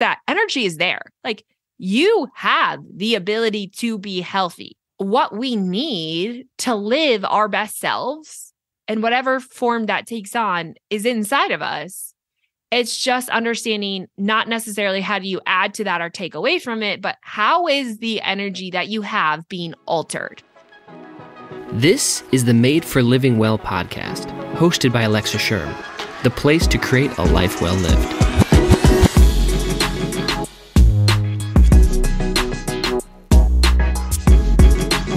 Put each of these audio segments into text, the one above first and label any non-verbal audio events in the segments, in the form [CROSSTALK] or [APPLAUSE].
that energy is there. Like you have the ability to be healthy. What we need to live our best selves and whatever form that takes on is inside of us. It's just understanding not necessarily how do you add to that or take away from it, but how is the energy that you have being altered? This is the Made for Living Well podcast, hosted by Alexa Schirm, the place to create a life well lived.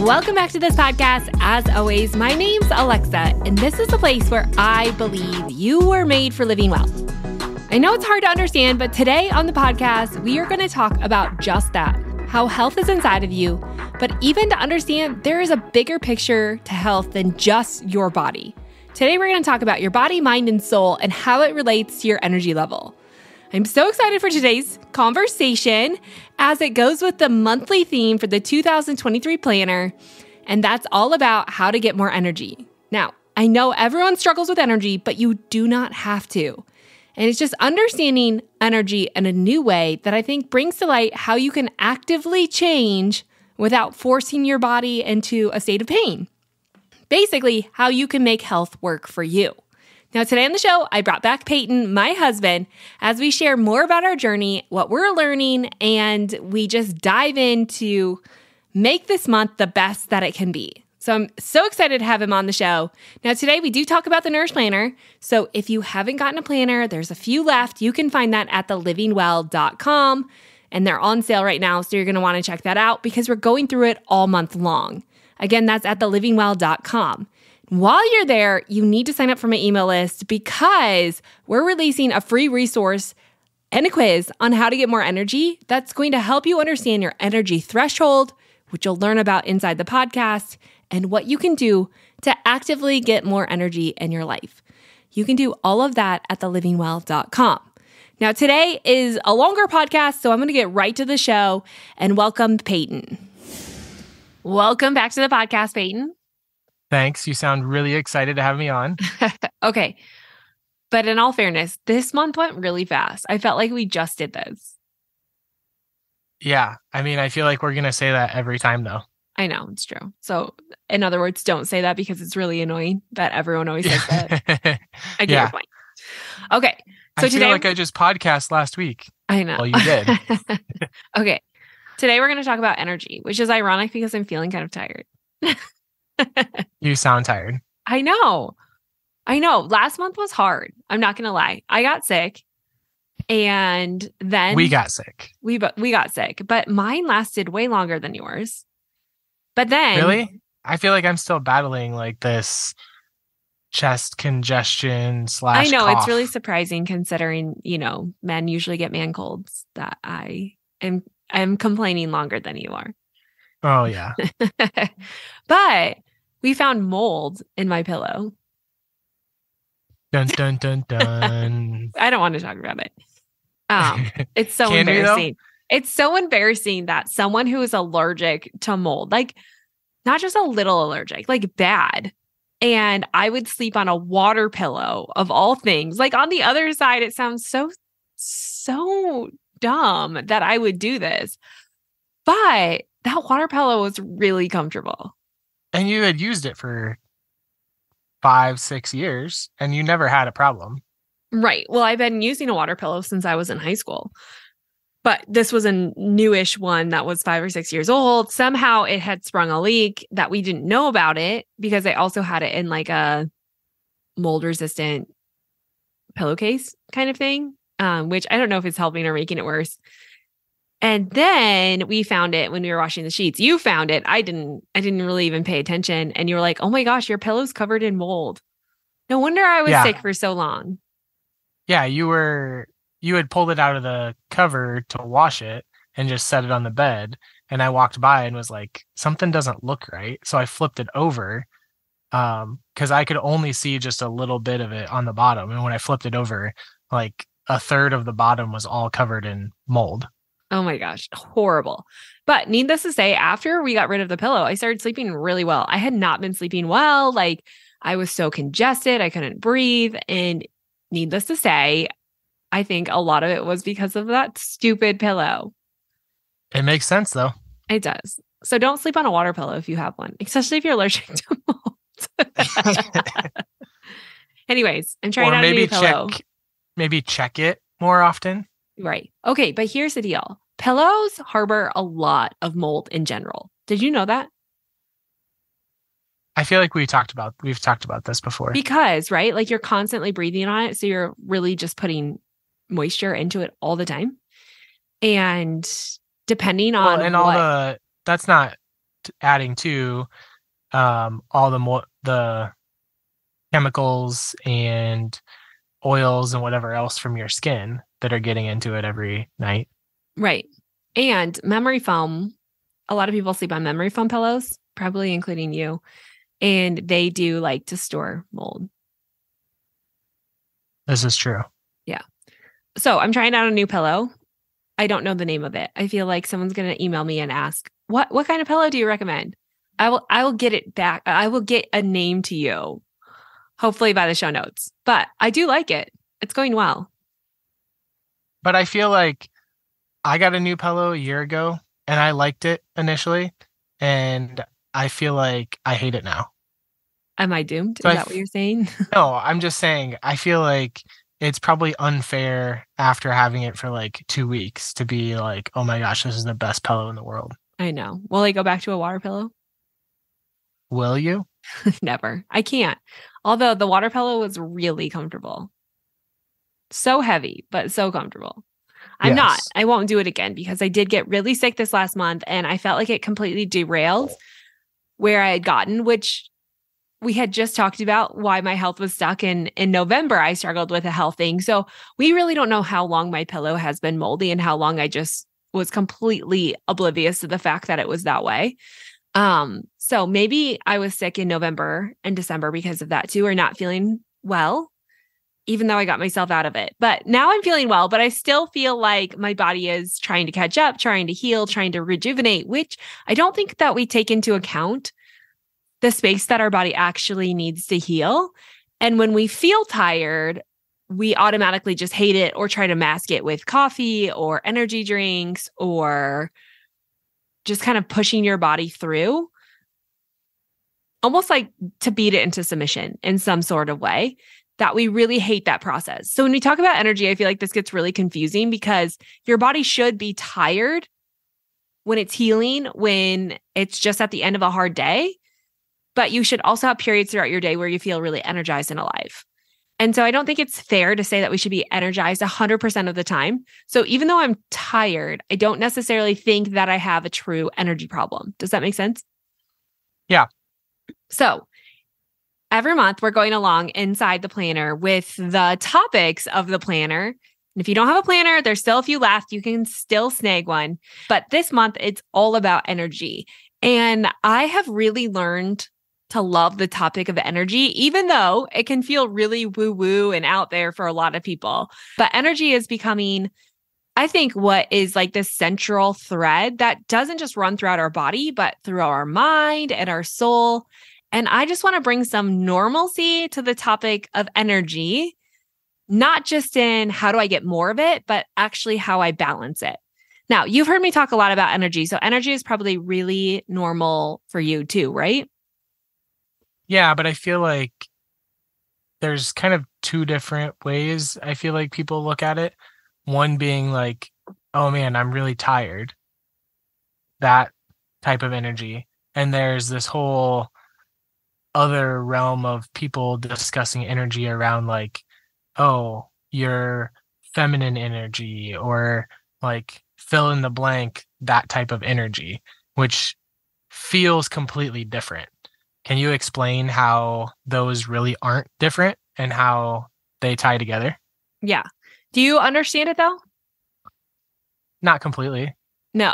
Welcome back to this podcast. As always, my name's Alexa, and this is the place where I believe you were made for living well. I know it's hard to understand, but today on the podcast, we are going to talk about just that how health is inside of you, but even to understand there is a bigger picture to health than just your body. Today, we're going to talk about your body, mind, and soul and how it relates to your energy level. I'm so excited for today's conversation as it goes with the monthly theme for the 2023 planner, and that's all about how to get more energy. Now, I know everyone struggles with energy, but you do not have to. And it's just understanding energy in a new way that I think brings to light how you can actively change without forcing your body into a state of pain. Basically, how you can make health work for you. Now, today on the show, I brought back Peyton, my husband, as we share more about our journey, what we're learning, and we just dive into make this month the best that it can be. So I'm so excited to have him on the show. Now, today we do talk about the Nourish Planner. So if you haven't gotten a planner, there's a few left. You can find that at thelivingwell.com and they're on sale right now. So you're going to want to check that out because we're going through it all month long. Again, that's at thelivingwell.com. While you're there, you need to sign up for my email list because we're releasing a free resource and a quiz on how to get more energy that's going to help you understand your energy threshold, which you'll learn about inside the podcast, and what you can do to actively get more energy in your life. You can do all of that at thelivingwell.com. Now, today is a longer podcast, so I'm going to get right to the show and welcome Peyton. Welcome back to the podcast, Peyton. Thanks. You sound really excited to have me on. [LAUGHS] okay. But in all fairness, this month went really fast. I felt like we just did this. Yeah. I mean, I feel like we're going to say that every time, though. I know it's true. So, in other words, don't say that because it's really annoying that everyone always says that. [LAUGHS] I get yeah. your point. Okay. So I today, feel like I just podcast last week. I know. Well, you did. [LAUGHS] okay. Today we're going to talk about energy, which is ironic because I'm feeling kind of tired. [LAUGHS] you sound tired. I know. I know. Last month was hard. I'm not going to lie. I got sick and then we got sick. We we got sick, but mine lasted way longer than yours. But then Really? I feel like I'm still battling like this chest congestion slash I know cough. it's really surprising considering, you know, men usually get man colds that I am I'm complaining longer than you are. Oh yeah. [LAUGHS] but we found mold in my pillow. Dun dun dun [LAUGHS] dun. I don't want to talk about it. Um, [LAUGHS] it's so embarrassing. It's so embarrassing that someone who is allergic to mold, like not just a little allergic, like bad. And I would sleep on a water pillow of all things. Like on the other side, it sounds so, so dumb that I would do this. But that water pillow was really comfortable. And you had used it for five, six years and you never had a problem. Right. Well, I've been using a water pillow since I was in high school. But this was a newish one that was five or six years old. Somehow it had sprung a leak that we didn't know about it because I also had it in like a mold resistant pillowcase kind of thing, um, which I don't know if it's helping or making it worse. And then we found it when we were washing the sheets. You found it. I didn't I didn't really even pay attention. And you were like, oh my gosh, your pillow's covered in mold. No wonder I was yeah. sick for so long. Yeah, you were you had pulled it out of the cover to wash it and just set it on the bed. And I walked by and was like, something doesn't look right. So I flipped it over um because I could only see just a little bit of it on the bottom. And when I flipped it over, like a third of the bottom was all covered in mold. Oh my gosh, horrible. But needless to say, after we got rid of the pillow, I started sleeping really well. I had not been sleeping well. Like I was so congested, I couldn't breathe. And needless to say, I think a lot of it was because of that stupid pillow. It makes sense though. It does. So don't sleep on a water pillow if you have one, especially if you're allergic [LAUGHS] to mold. [LAUGHS] Anyways, I'm trying or out a maybe new pillow. check maybe check it more often. Right. Okay, but here's the deal. Pillows harbor a lot of mold in general. Did you know that? I feel like we talked about we've talked about this before. Because, right? Like you're constantly breathing on it, so you're really just putting moisture into it all the time. And depending on Well, and all what- the that's not adding to um all the mo- the chemicals and oils and whatever else from your skin that are getting into it every night. Right. And memory foam, a lot of people sleep on memory foam pillows, probably including you. And they do like to store mold. This is true. Yeah. So I'm trying out a new pillow. I don't know the name of it. I feel like someone's gonna email me and ask, what what kind of pillow do you recommend? I will I will get it back. I will get a name to you, hopefully by the show notes. But I do like it. It's going well. But I feel like I got a new pillow a year ago and I liked it initially and I feel like I hate it now. Am I doomed? Is So I that f- what you're saying? [LAUGHS] No, I'm just saying I feel like it's probably unfair after having it for like 2 weeks to be like, "Oh my gosh, this is the best pillow in the world." I know. Will I go back to a water pillow? Will you? [LAUGHS] Never. I can't. Although the water pillow was really comfortable. So heavy, but so comfortable. I'm not. I won't do it again because I did get really sick this last month and I felt like it completely derailed where I had gotten, which we had just talked about why my health was stuck in in November I struggled with a health thing. So we really don't know how long my pillow has been moldy and how long I just was completely oblivious to the fact that it was that way. Um, so maybe I was sick in November and December because of that too, or not feeling well, even though I got myself out of it. But now I'm feeling well, but I still feel like my body is trying to catch up, trying to heal, trying to rejuvenate, which I don't think that we take into account the space that our body actually needs to heal. And when we feel tired, we automatically just hate it or try to mask it with coffee or energy drinks or just kind of pushing your body through almost like to beat it into submission in some sort of way that we really hate that process. So when we talk about energy, I feel like this gets really confusing because your body should be tired when it's healing, when it's just at the end of a hard day, but you should also have periods throughout your day where you feel really energized and alive. And so I don't think it's fair to say that we should be energized 100% of the time. So even though I'm tired, I don't necessarily think that I have a true energy problem. Does that make sense? Yeah. So every month we're going along inside the planner with the topics of the planner. And if you don't have a planner, there's still a few left. You can still snag one. But this month it's all about energy. And I have really learned to love the topic of energy, even though it can feel really woo woo and out there for a lot of people. But energy is becoming, I think, what is like the central thread that doesn't just run throughout our body, but through our mind and our soul. And I just want to bring some normalcy to the topic of energy, not just in how do I get more of it, but actually how I balance it. Now, you've heard me talk a lot about energy. So, energy is probably really normal for you too, right? Yeah, but I feel like there's kind of two different ways I feel like people look at it. One being like, oh man, I'm really tired. That type of energy. And there's this whole other realm of people discussing energy around like, oh, your feminine energy or like fill in the blank, that type of energy, which feels completely different. Can you explain how those really aren't different and how they tie together? Yeah. Do you understand it though? Not completely. No.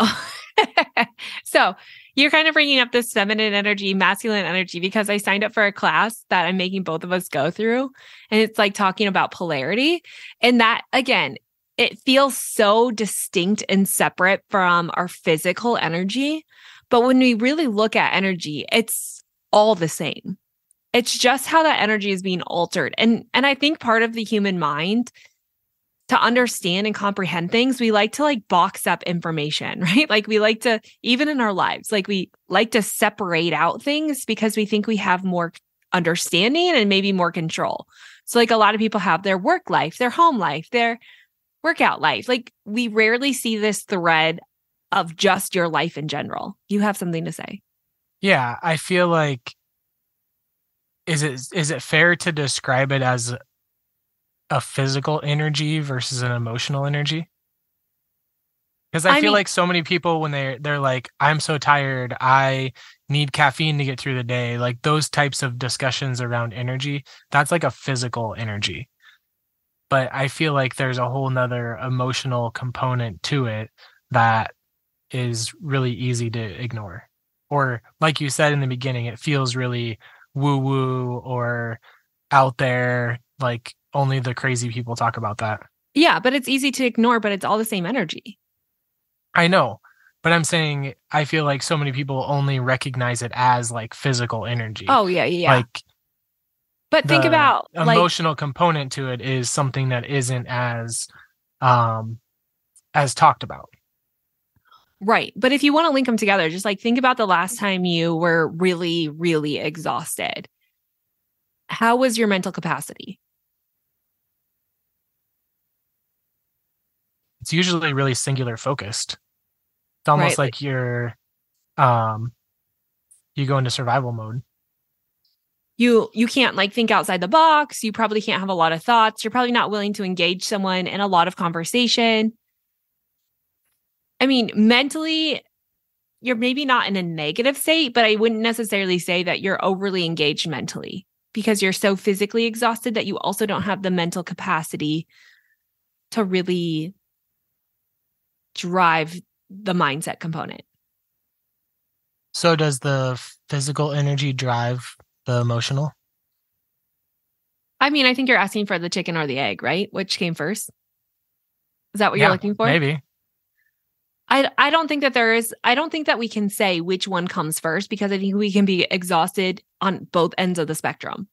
[LAUGHS] so you're kind of bringing up this feminine energy, masculine energy, because I signed up for a class that I'm making both of us go through. And it's like talking about polarity. And that, again, it feels so distinct and separate from our physical energy. But when we really look at energy, it's all the same. It's just how that energy is being altered. And and I think part of the human mind to understand and comprehend things, we like to like box up information, [LAUGHS] right? Like we like to, even in our lives, like we like to separate out things because we think we have more understanding and maybe more control. So, like a lot of people have their work life, their home life, their workout life. Like we rarely see this thread of just your life in general. You have something to say. Yeah, I feel like is it is it fair to describe it as a physical energy versus an emotional energy? Because I, I, feel mean, like so many people when they they're like, I'm so tired, I need caffeine to get through the day, like those types of discussions around energy, that's like a physical energy. But I feel like there's a whole nother emotional component to it that is really easy to ignore. Or like you said in the beginning, it feels really woo woo or out there, like only the crazy people talk about that. Yeah, but it's easy to ignore, but it's all the same energy. I know. But I'm saying I feel like so many people only recognize it as like physical energy. Oh yeah, yeah. Like but think about emotional like, component to it is something that isn't as um as talked about. Right. But if you want to link them together, just like think about the last time you were really, really exhausted. How was your mental capacity? It's usually really singular focused. It's almost right. like you're um you go into survival mode. You you can't like think outside the box. You probably can't have a lot of thoughts. You're probably not willing to engage someone in a lot of conversation. I mean, mentally you're maybe not in a negative state, but I wouldn't necessarily say that you're overly engaged mentally because you're so physically exhausted that you also don't have the mental capacity to really drive the mindset component. So does the physical energy drive the emotional? I mean, I think you're asking for the chicken or the egg, right? Which came first? Is that what yeah, you're looking for? Maybe. I I don't think that there is I don't think that we can say which one comes first because I think we can be exhausted on both ends of the spectrum.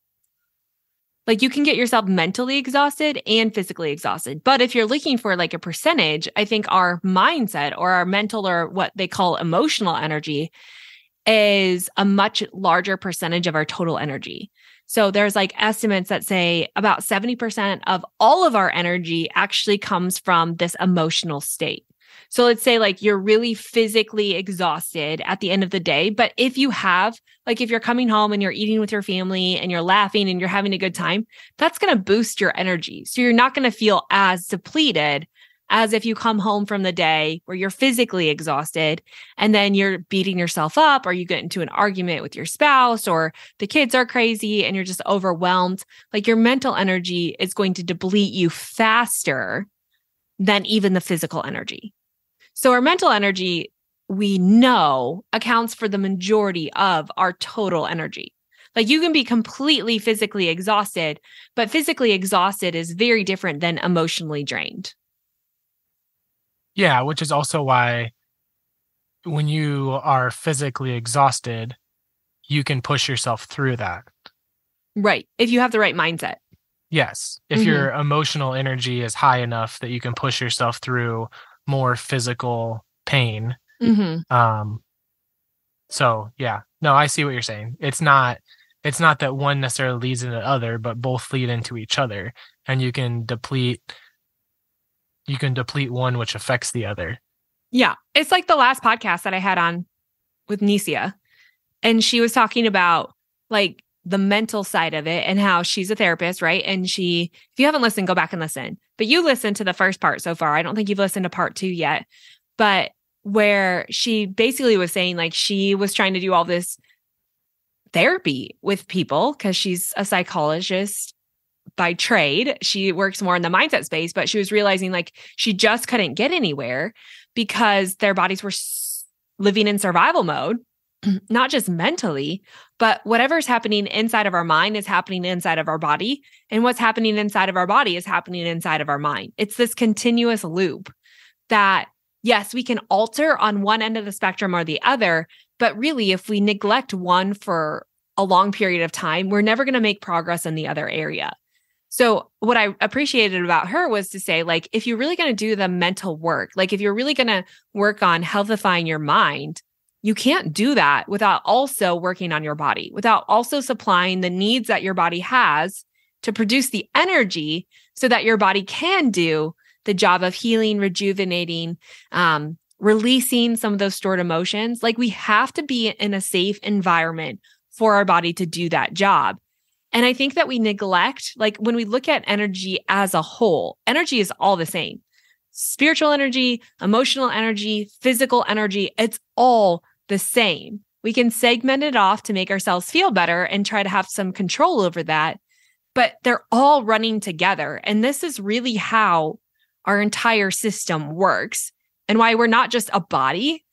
Like you can get yourself mentally exhausted and physically exhausted. But if you're looking for like a percentage, I think our mindset or our mental or what they call emotional energy is a much larger percentage of our total energy. So there's like estimates that say about 70% of all of our energy actually comes from this emotional state. So let's say like you're really physically exhausted at the end of the day. But if you have, like, if you're coming home and you're eating with your family and you're laughing and you're having a good time, that's going to boost your energy. So you're not going to feel as depleted as if you come home from the day where you're physically exhausted and then you're beating yourself up or you get into an argument with your spouse or the kids are crazy and you're just overwhelmed. Like your mental energy is going to deplete you faster than even the physical energy. So our mental energy, we know, accounts for the majority of our total energy. Like you can be completely physically exhausted, but physically exhausted is very different than emotionally drained. Yeah, which is also why when you are physically exhausted, you can push yourself through that. Right. If you have the right mindset. Yes. If mm-hmm. your emotional energy is high enough that you can push yourself through more physical pain. Mm-hmm. Um, so yeah, no, I see what you're saying. It's not, it's not that one necessarily leads into the other, but both lead into each other, and you can deplete, you can deplete one which affects the other. Yeah, it's like the last podcast that I had on with Nisia, and she was talking about like the mental side of it and how she's a therapist, right? And she, if you haven't listened, go back and listen. But you listened to the first part so far. I don't think you've listened to part two yet. But where she basically was saying like she was trying to do all this therapy with people because she's a psychologist by trade. She works more in the mindset space, but she was realizing like she just couldn't get anywhere because their bodies were living in survival mode [CLEARS THROAT] not just mentally, but whatever's happening inside of our mind is happening inside of our body. And what's happening inside of our body is happening inside of our mind. It's this continuous loop that, yes, we can alter on one end of the spectrum or the other. But really, if we neglect one for a long period of time, we're never going to make progress in the other area. So, what I appreciated about her was to say, like, if you're really going to do the mental work, like, if you're really going to work on healthifying your mind, you can't do that without also working on your body, without also supplying the needs that your body has to produce the energy so that your body can do the job of healing, rejuvenating, um, releasing some of those stored emotions. Like we have to be in a safe environment for our body to do that job. And I think that we neglect, like when we look at energy as a whole, energy is all the same spiritual energy, emotional energy, physical energy, it's all the same. We can segment it off to make ourselves feel better and try to have some control over that, but they're all running together. And this is really how our entire system works and why we're not just a body,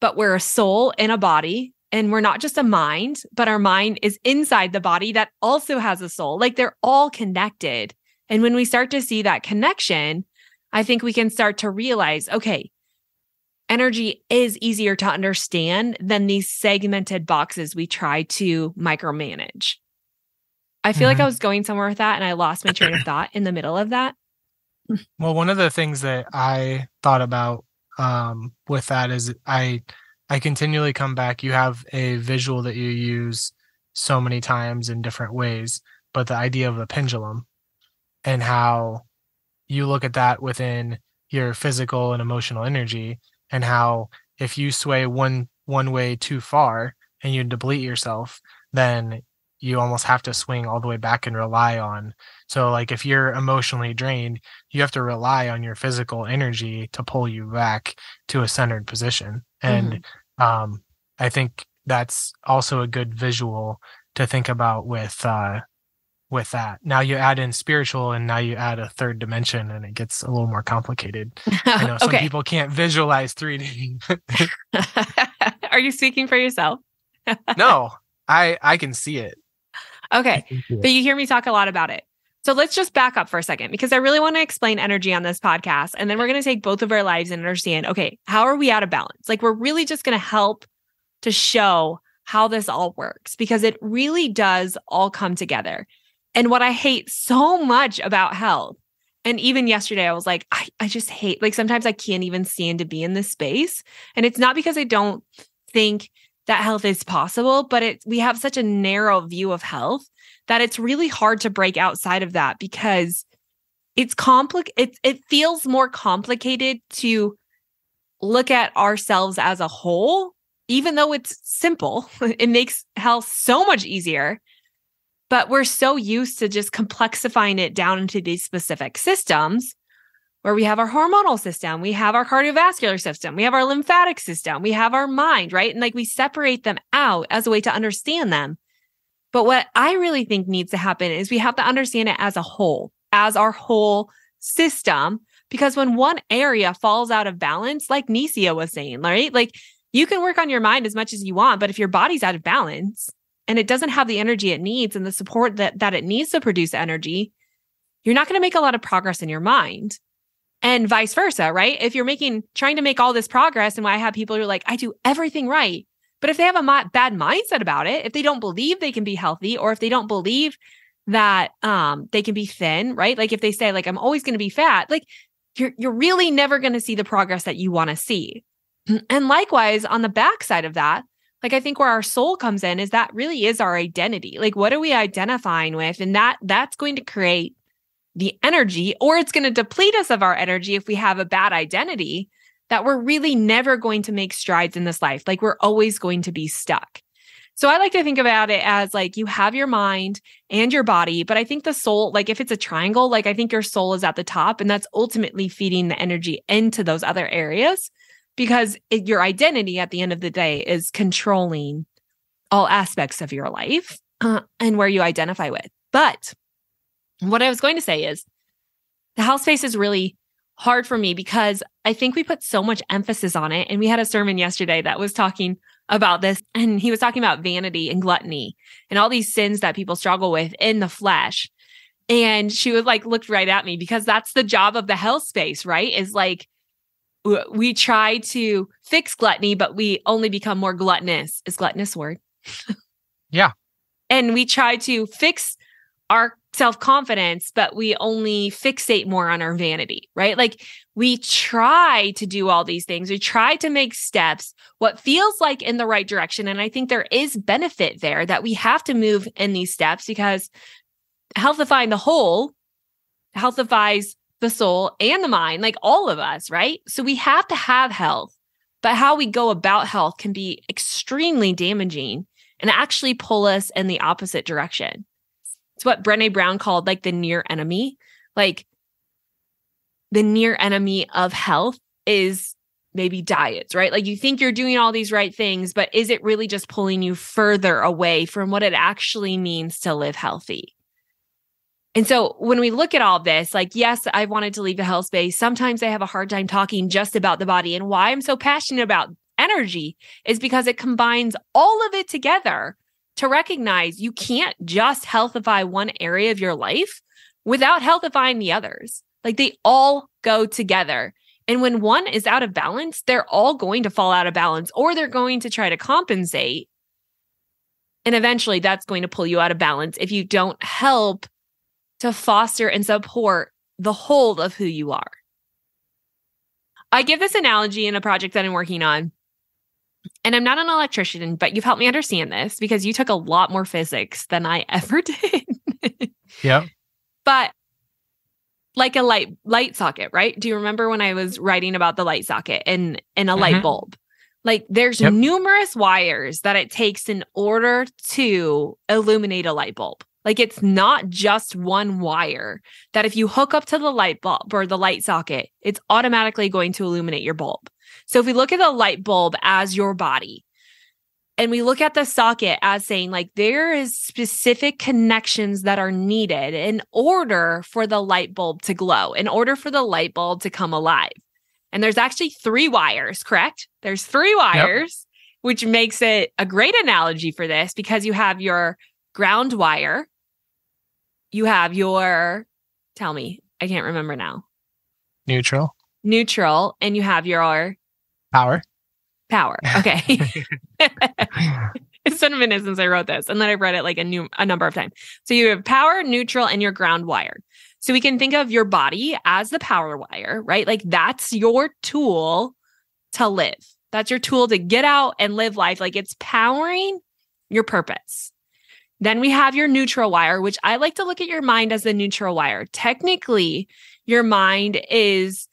but we're a soul in a body. And we're not just a mind, but our mind is inside the body that also has a soul. Like they're all connected. And when we start to see that connection, I think we can start to realize okay, energy is easier to understand than these segmented boxes we try to micromanage. I feel mm-hmm. like I was going somewhere with that and I lost my train of [CLEARS THROAT] thought in the middle of that. Well, one of the things that I thought about um, with that is I I continually come back. You have a visual that you use so many times in different ways, but the idea of the pendulum and how you look at that within your physical and emotional energy and how if you sway one one way too far and you deplete yourself, then you almost have to swing all the way back and rely on. So, like if you're emotionally drained, you have to rely on your physical energy to pull you back to a centered position. And mm-hmm. um, I think that's also a good visual to think about with uh, with that. Now you add in spiritual, and now you add a third dimension, and it gets a little more complicated. [LAUGHS] I know some okay. people can't visualize 3D. [LAUGHS] Are you speaking for yourself? [LAUGHS] no, I I can see it. Okay. But you hear me talk a lot about it. So let's just back up for a second because I really want to explain energy on this podcast. And then we're going to take both of our lives and understand okay, how are we out of balance? Like, we're really just going to help to show how this all works because it really does all come together. And what I hate so much about health, and even yesterday, I was like, I, I just hate, like, sometimes I can't even stand to be in this space. And it's not because I don't think that health is possible, but it we have such a narrow view of health that it's really hard to break outside of that because it's compli- it it feels more complicated to look at ourselves as a whole even though it's simple [LAUGHS] it makes health so much easier but we're so used to just complexifying it down into these specific systems where we have our hormonal system, we have our cardiovascular system, we have our lymphatic system, we have our mind, right? And like we separate them out as a way to understand them. But what I really think needs to happen is we have to understand it as a whole, as our whole system. Because when one area falls out of balance, like Nisia was saying, right? Like you can work on your mind as much as you want, but if your body's out of balance and it doesn't have the energy it needs and the support that, that it needs to produce energy, you're not going to make a lot of progress in your mind and vice versa, right? If you're making, trying to make all this progress, and why I have people who are like, I do everything right. But if they have a mo- bad mindset about it, if they don't believe they can be healthy, or if they don't believe that um, they can be thin, right? Like if they say, like, I'm always going to be fat, like you're, you're really never going to see the progress that you want to see. [CLEARS THROAT] And likewise, on the backside of that, like I think where our soul comes in is that really is our identity. Like, what are we identifying with? And that that's going to create the energy, or it's going to deplete us of our energy if we have a bad identity that we're really never going to make strides in this life. Like we're always going to be stuck. So I like to think about it as like you have your mind and your body, but I think the soul, like if it's a triangle, like I think your soul is at the top and that's ultimately feeding the energy into those other areas because it, your identity at the end of the day is controlling all aspects of your life uh, and where you identify with. But what I was going to say is the health space is really hard for me because I think we put so much emphasis on it. And we had a sermon yesterday that was talking about this, and he was talking about vanity and gluttony and all these sins that people struggle with in the flesh. And she was like, looked right at me because that's the job of the health space, right? Is like, we try to fix gluttony, but we only become more gluttonous. Is gluttonous word? [LAUGHS] yeah. And we try to fix our self confidence, but we only fixate more on our vanity, right? Like we try to do all these things. We try to make steps, what feels like in the right direction. And I think there is benefit there that we have to move in these steps because healthifying the whole healthifies the soul and the mind, like all of us, right? So we have to have health, but how we go about health can be extremely damaging and actually pull us in the opposite direction. It's what Brene Brown called like the near enemy. Like the near enemy of health is maybe diets, right? Like you think you're doing all these right things, but is it really just pulling you further away from what it actually means to live healthy? And so when we look at all this, like, yes, I wanted to leave the health space. Sometimes I have a hard time talking just about the body. And why I'm so passionate about energy is because it combines all of it together to recognize you can't just healthify one area of your life without healthifying the others. Like they all go together. And when one is out of balance, they're all going to fall out of balance or they're going to try to compensate. And eventually that's going to pull you out of balance if you don't help to foster and support the whole of who you are. I give this analogy in a project that I'm working on. And I'm not an electrician, but you've helped me understand this because you took a lot more physics than I [LAUGHS] ever did. yeah. But like a light light socket, right? Do you remember when I was writing about the light socket and and a mm-hmm. light bulb? Like there's yep. numerous wires that it takes in order to illuminate a light bulb. Like it's not just one wire that if you hook up to the light bulb or the light socket, it's automatically going to illuminate your bulb. So if we look at the light bulb as your body and we look at the socket as saying like there is specific connections that are needed in order for the light bulb to glow, in order for the light bulb to come alive. And there's actually three wires, correct? There's three wires, yep. which makes it a great analogy for this because you have your ground wire, you have your tell me, I can't remember now. Neutral. Neutral, and you have your power. Power. [LAUGHS] Okay. [LAUGHS] it's been a minute since I wrote this, and then I've read it like a new a number of times. So you have power, neutral, and your ground wire. So we can think of your body as the power wire, right? Like that's your tool to live. That's your tool to get out and live life. Like it's powering your purpose. Then we have your neutral wire, which I like to look at your mind as the neutral wire. Technically, your mind is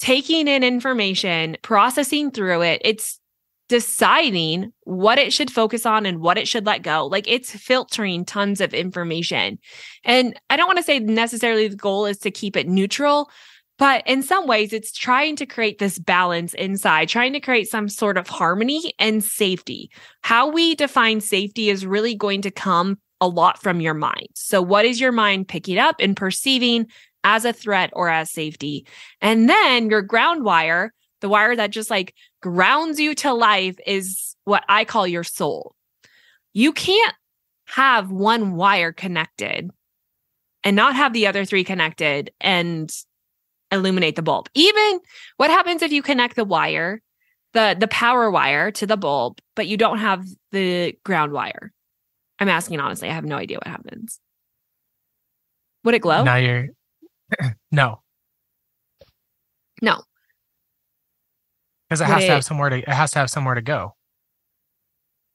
taking in information, processing through it. It's deciding what it should focus on and what it should let go. Like it's filtering tons of information. And I don't want to say necessarily the goal is to keep it neutral, but in some ways, it's trying to create this balance inside, trying to create some sort of harmony and safety. How we define safety is really going to come a lot from your mind. So, what is your mind picking up and perceiving as a threat or as safety? And then your ground wire, the wire that just like grounds you to life, is what I call your soul. You can't have one wire connected and not have the other three connected and illuminate the bulb. Even what happens if you connect the wire, the the power wire to the bulb, but you don't have the ground wire? I'm asking honestly, I have no idea what happens. Would it glow? Now you're [CLEARS THROAT] no. No. Because it Would has it... to have somewhere to it has to have somewhere to go.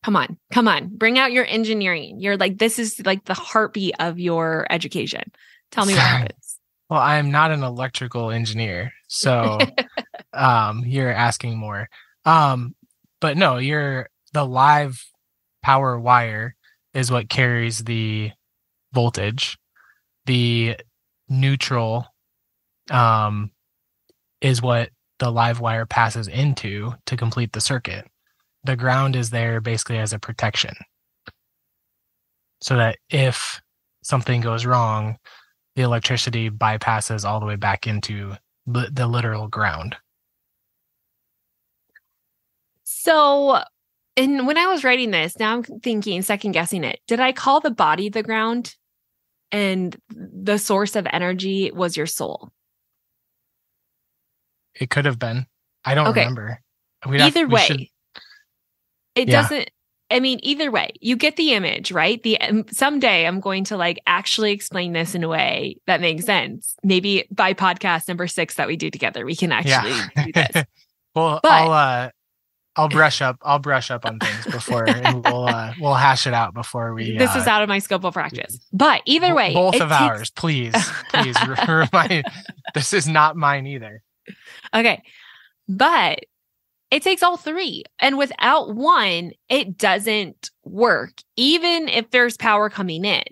Come on, come on. Bring out your engineering. You're like, this is like the heartbeat of your education. Tell me what happens. Well, I'm not an electrical engineer, so [LAUGHS] um, you're asking more. Um, but no, you're the live power wire is what carries the voltage. The neutral um, is what the live wire passes into to complete the circuit. The ground is there basically as a protection. So that if something goes wrong, the electricity bypasses all the way back into the literal ground. So, and when I was writing this, now I'm thinking, second guessing it. Did I call the body the ground and the source of energy was your soul? It could have been. I don't okay. remember. We'd Either have, way, should... it yeah. doesn't I mean, either way, you get the image, right? The um, someday I'm going to like actually explain this in a way that makes sense. Maybe by podcast number six that we do together, we can actually yeah. do this. [LAUGHS] well, But- I'll uh, I'll brush up. I'll brush up on things before, and [LAUGHS] we'll uh, we'll hash it out before we. this uh, is out of my scope of practice. But either way, both of takes- ours, please, [LAUGHS] please remind. This is not mine either. Okay. But it takes all three. And without one, it doesn't work, even if there's power coming in.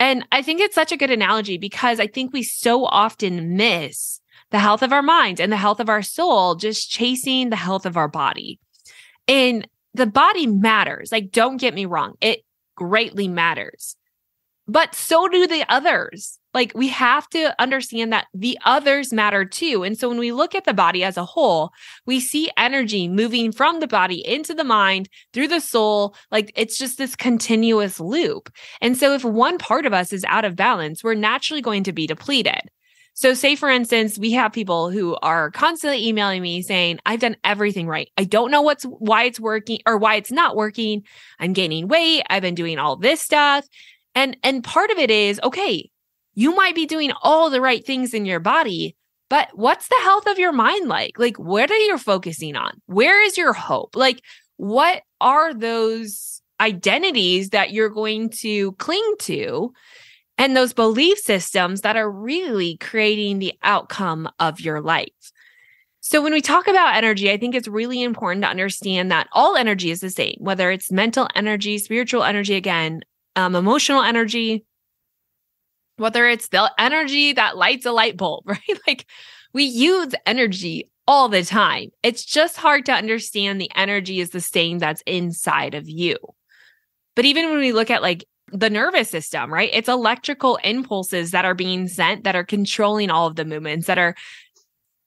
And I think it's such a good analogy because I think we so often miss the health of our mind and the health of our soul, just chasing the health of our body. And the body matters. Like, don't get me wrong, it greatly matters. But so do the others. Like, we have to understand that the others matter too. And so, when we look at the body as a whole, we see energy moving from the body into the mind through the soul. Like, it's just this continuous loop. And so, if one part of us is out of balance, we're naturally going to be depleted. So, say for instance, we have people who are constantly emailing me saying, I've done everything right. I don't know what's why it's working or why it's not working. I'm gaining weight. I've been doing all this stuff. And and part of it is, okay, you might be doing all the right things in your body, but what's the health of your mind like? Like, what are you focusing on? Where is your hope? Like, what are those identities that you're going to cling to? and those belief systems that are really creating the outcome of your life. So, when we talk about energy, I think it's really important to understand that all energy is the same, whether it's mental energy, spiritual energy, again, um, emotional energy, whether it's the energy that lights a light bulb, [LAUGHS] right? Like we use energy all the time. It's just hard to understand the energy is the same that's inside of you. But even when we look at like the nervous system, right? It's electrical impulses that are being sent that are controlling all of the movements that are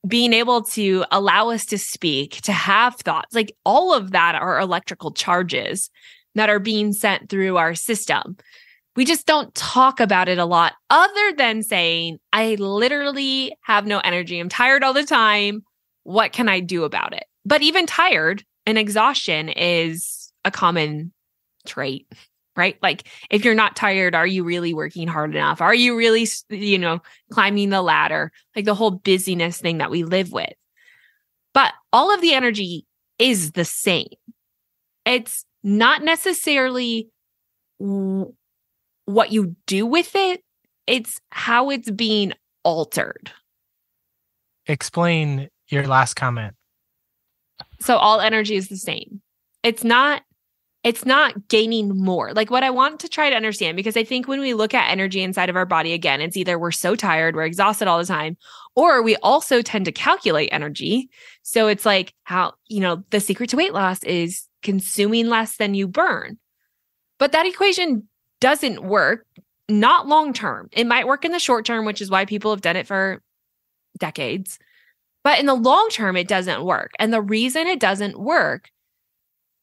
being able to allow us to speak, to have thoughts. Like all of that are electrical charges that are being sent through our system. We just don't talk about it a lot, other than saying, I literally have no energy. I'm tired all the time. What can I do about it? But even tired and exhaustion is a common trait right? Like if you're not tired, are you really working hard enough? Are you really, you know, climbing the ladder? Like the whole busyness thing that we live with. But all of the energy is the same. It's not necessarily what you do with it, it's how it's being altered. Explain your last comment. So all energy is the same. It's not it's not gaining more. Like what I want to try to understand, because I think when we look at energy inside of our body, again, it's either we're so tired, we're exhausted all the time, or we also tend to calculate energy. So it's like how, you know, the secret to weight loss is consuming less than you burn. But that equation doesn't work, not long term. It might work in the short term, which is why people have done it for decades. But in the long term, it doesn't work. And the reason it doesn't work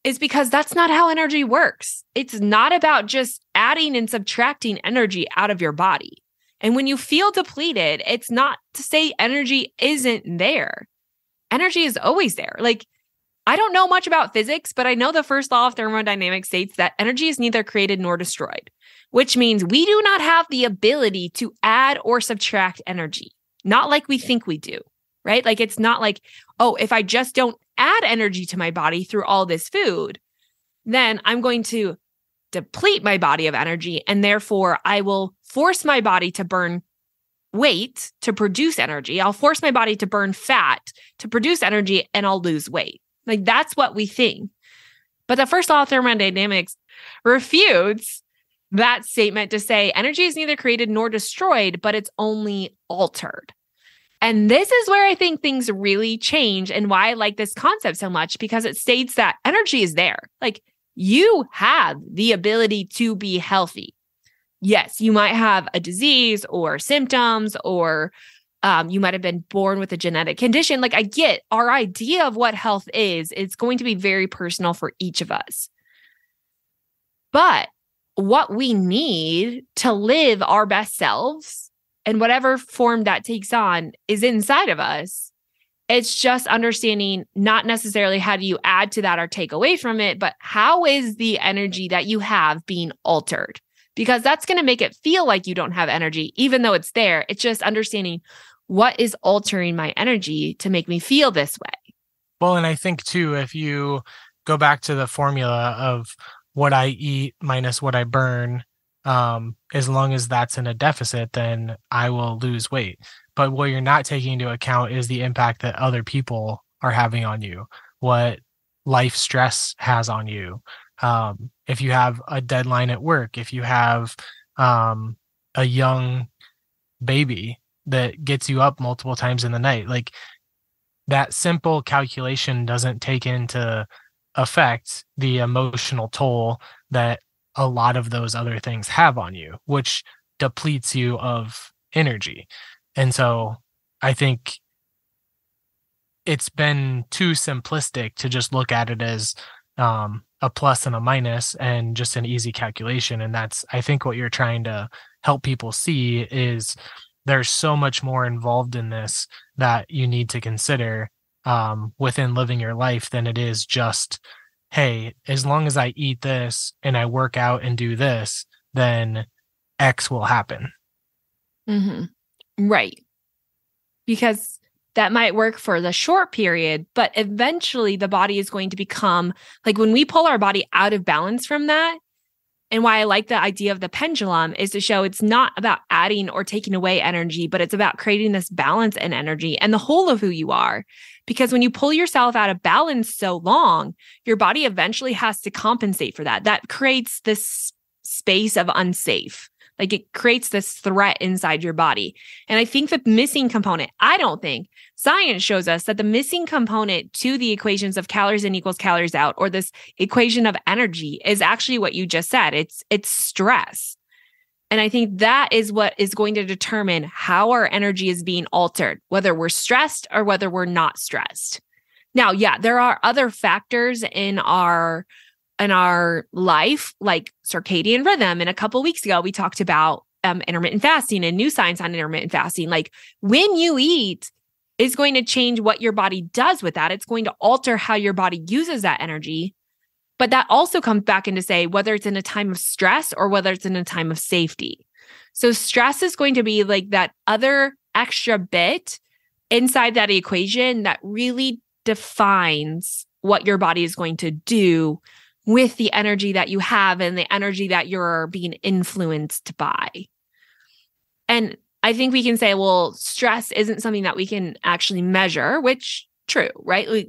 is because that's not how energy works. It's not about just adding and subtracting energy out of your body. And when you feel depleted, it's not to say energy isn't there. Energy is always there. Like, I don't know much about physics, but I know the first law of thermodynamics states that energy is neither created nor destroyed, which means we do not have the ability to add or subtract energy, not like we think we do, right? Like, it's not like, oh, if I just don't add energy to my body through all this food, then I'm going to deplete my body of energy. And therefore, I will force my body to burn weight to produce energy. I'll force my body to burn fat to produce energy and I'll lose weight. Like that's what we think. But the first law of thermodynamics refutes that statement to say energy is neither created nor destroyed, but it's only altered. And this is where I think things really change and why I like this concept so much because it states that energy is there. Like you have the ability to be healthy. Yes, you might have a disease or symptoms, or um, you might have been born with a genetic condition. Like I get our idea of what health is, it's going to be very personal for each of us. But what we need to live our best selves and whatever form that takes on is inside of us. It's just understanding not necessarily how do you add to that or take away from it, but how is the energy that you have being altered? Because that's going to make it feel like you don't have energy, even though it's there. It's just understanding what is altering my energy to make me feel this way. Well, and I think too, if you go back to the formula of what I eat minus what I burn, um, as long as that's in a deficit, then I will lose weight. But what you're not taking into account is the impact that other people are having on you, what life stress has on you. Um, if you have a deadline at work, if you have um, a young baby that gets you up multiple times in the night, like that simple calculation doesn't take into effect the emotional toll that a lot of those other things have on you, which depletes you of energy. And so I think it's been too simplistic to just look at it as um, a plus and a minus and just an easy calculation. And that's, I think, what you're trying to help people see is there's so much more involved in this that you need to consider um, within living your life than it is just hey, as long as I eat this and I work out and do this, then X will happen. Mm-hmm. Right. Because that might work for the short period, but eventually the body is going to become like when we pull our body out of balance from that. And why I like the idea of the pendulum is to show it's not about adding or taking away energy, but it's about creating this balance and energy and the whole of who you are. Because when you pull yourself out of balance so long, your body eventually has to compensate for that. That creates this space of unsafe. Like it creates this threat inside your body. And I think the missing component, I don't think science shows us that the missing component to the equations of calories in equals calories out or this equation of energy is actually what you just said. It's it's stress. And I think that is what is going to determine how our energy is being altered, whether we're stressed or whether we're not stressed. Now, yeah, there are other factors in our in our life like circadian rhythm. And a couple weeks ago we talked about um, intermittent fasting and new science on intermittent fasting. Like when you eat is going to change what your body does with that. It's going to alter how your body uses that energy. But that also comes back into say whether it's in a time of stress or whether it's in a time of safety. So stress is going to be like that other extra bit inside that equation that really defines what your body is going to do with the energy that you have and the energy that you're being influenced by. And I think we can say, well, stress isn't something that we can actually measure, which true, right? We,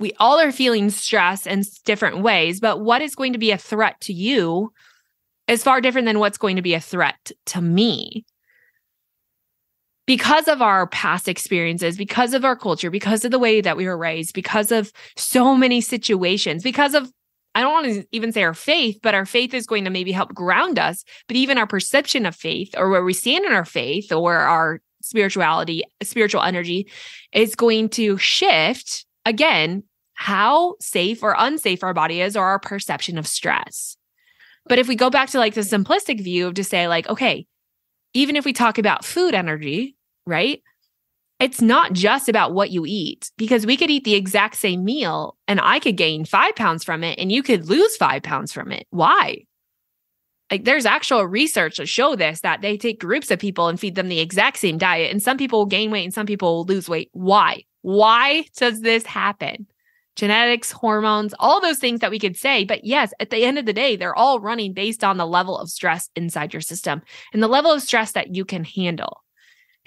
we all are feeling stress in different ways, but what is going to be a threat to you is far different than what's going to be a threat to me. Because of our past experiences, because of our culture, because of the way that we were raised, because of so many situations, because of, I don't want to even say our faith, but our faith is going to maybe help ground us. But even our perception of faith or where we stand in our faith or our spirituality, spiritual energy is going to shift again, how safe or unsafe our body is or our perception of stress. But if we go back to like the simplistic view of to say, like, okay, even if we talk about food energy, right? It's not just about what you eat because we could eat the exact same meal and I could gain five pounds from it and you could lose five pounds from it. Why? Like there's actual research to show this that they take groups of people and feed them the exact same diet and some people will gain weight and some people will lose weight. Why? Why does this happen? Genetics, hormones, all those things that we could say. But yes, at the end of the day, they're all running based on the level of stress inside your system and the level of stress that you can handle.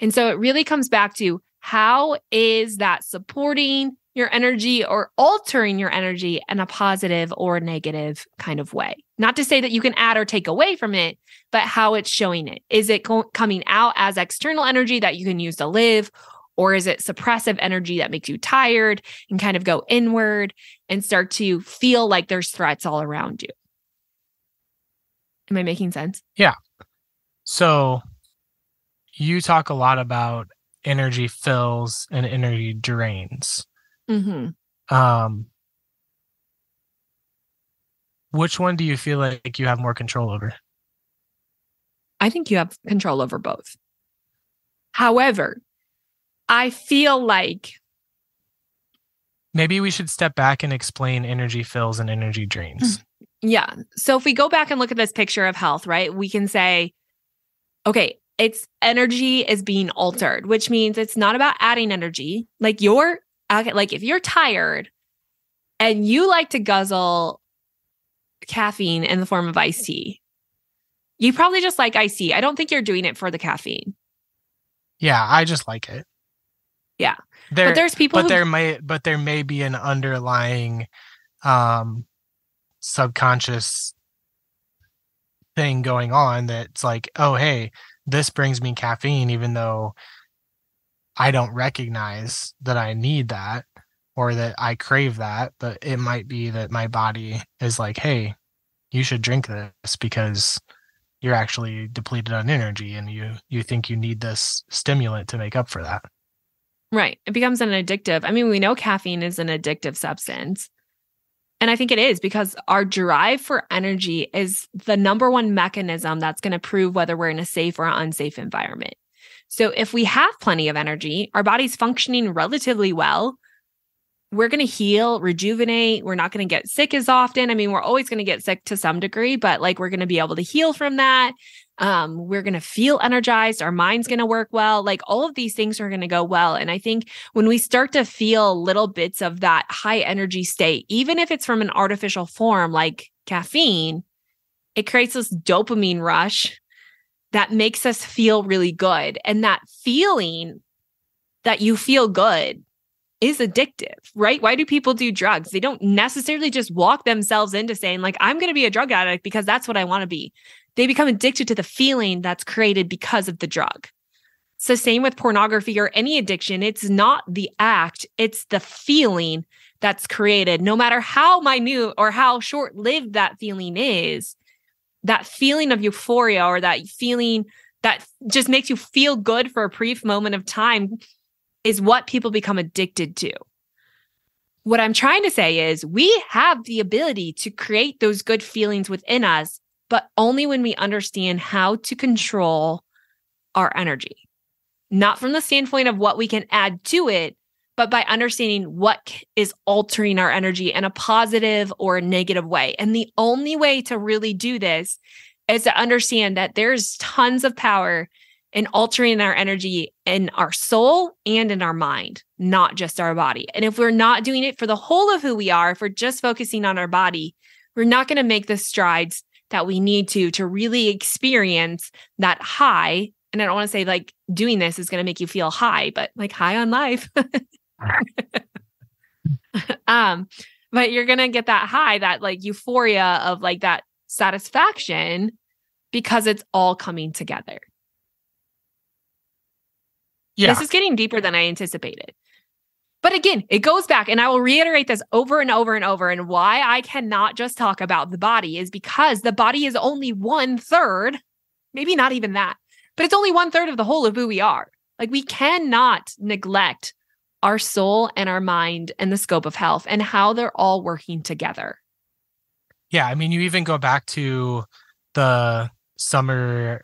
And so it really comes back to how is that supporting your energy or altering your energy in a positive or negative kind of way? Not to say that you can add or take away from it, but how it's showing it. Is it co- coming out as external energy that you can use to live? Or is it suppressive energy that makes you tired and kind of go inward and start to feel like there's threats all around you? Am I making sense? Yeah. So you talk a lot about energy fills and energy drains. Mm-hmm. Um, which one do you feel like you have more control over? I think you have control over both. However, I feel like Maybe we should step back and explain energy fills and energy drains. Yeah. So if we go back and look at this picture of health, right, we can say, okay, it's energy is being altered, which means it's not about adding energy. Like you're like if you're tired and you like to guzzle caffeine in the form of iced tea, you probably just like iced tea. I don't think you're doing it for the caffeine. Yeah, I just like it. Yeah. There, but there's people but who, there may but there may be an underlying um subconscious thing going on that's like, oh hey, this brings me caffeine even though I don't recognize that I need that or that I crave that, but it might be that my body is like, hey, you should drink this because you're actually depleted on energy and you you think you need this stimulant to make up for that. Right. It becomes an addictive. I mean, we know caffeine is an addictive substance. And I think it is because our drive for energy is the number one mechanism that's going to prove whether we're in a safe or unsafe environment. So if we have plenty of energy, our body's functioning relatively well, we're going to heal, rejuvenate. We're not going to get sick as often. I mean, we're always going to get sick to some degree, but like we're going to be able to heal from that. Um, we're going to feel energized. Our mind's going to work well. Like all of these things are going to go well. And I think when we start to feel little bits of that high energy state, even if it's from an artificial form like caffeine, it creates this dopamine rush that makes us feel really good. And that feeling that you feel good is addictive, right? Why do people do drugs? They don't necessarily just walk themselves into saying, like, I'm going to be a drug addict because that's what I want to be. They become addicted to the feeling that's created because of the drug. So, same with pornography or any addiction. It's not the act, it's the feeling that's created, no matter how minute or how short lived that feeling is. That feeling of euphoria or that feeling that just makes you feel good for a brief moment of time is what people become addicted to. What I'm trying to say is we have the ability to create those good feelings within us, but only when we understand how to control our energy. Not from the standpoint of what we can add to it, but by understanding what is altering our energy in a positive or a negative way. And the only way to really do this is to understand that there's tons of power in altering our energy in our soul and in our mind, not just our body. And if we're not doing it for the whole of who we are, if we're just focusing on our body, we're not going to make the strides that we need to to really experience that high. And I don't want to say like doing this is going to make you feel high, but like high on life. [LAUGHS] um, but you're going to get that high, that like euphoria of like that satisfaction because it's all coming together. Yeah. This is getting deeper than I anticipated. But again, it goes back, and I will reiterate this over and over and over. And why I cannot just talk about the body is because the body is only one third, maybe not even that, but it's only one third of the whole of who we are. Like we cannot neglect our soul and our mind and the scope of health and how they're all working together. Yeah. I mean, you even go back to the summer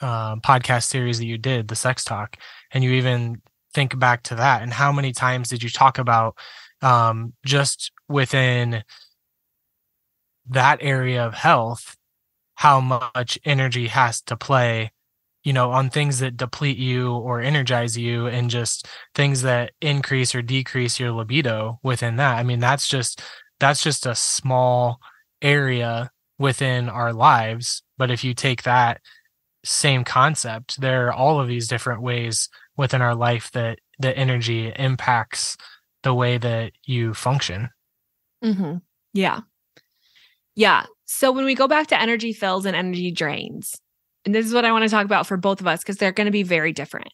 uh, podcast series that you did, the sex talk, and you even think back to that and how many times did you talk about um, just within that area of health how much energy has to play you know on things that deplete you or energize you and just things that increase or decrease your libido within that? I mean that's just that's just a small area within our lives but if you take that same concept there are all of these different ways within our life that the energy impacts the way that you function. Mm-hmm. Yeah. Yeah. So when we go back to energy fills and energy drains, and this is what I want to talk about for both of us because they're going to be very different.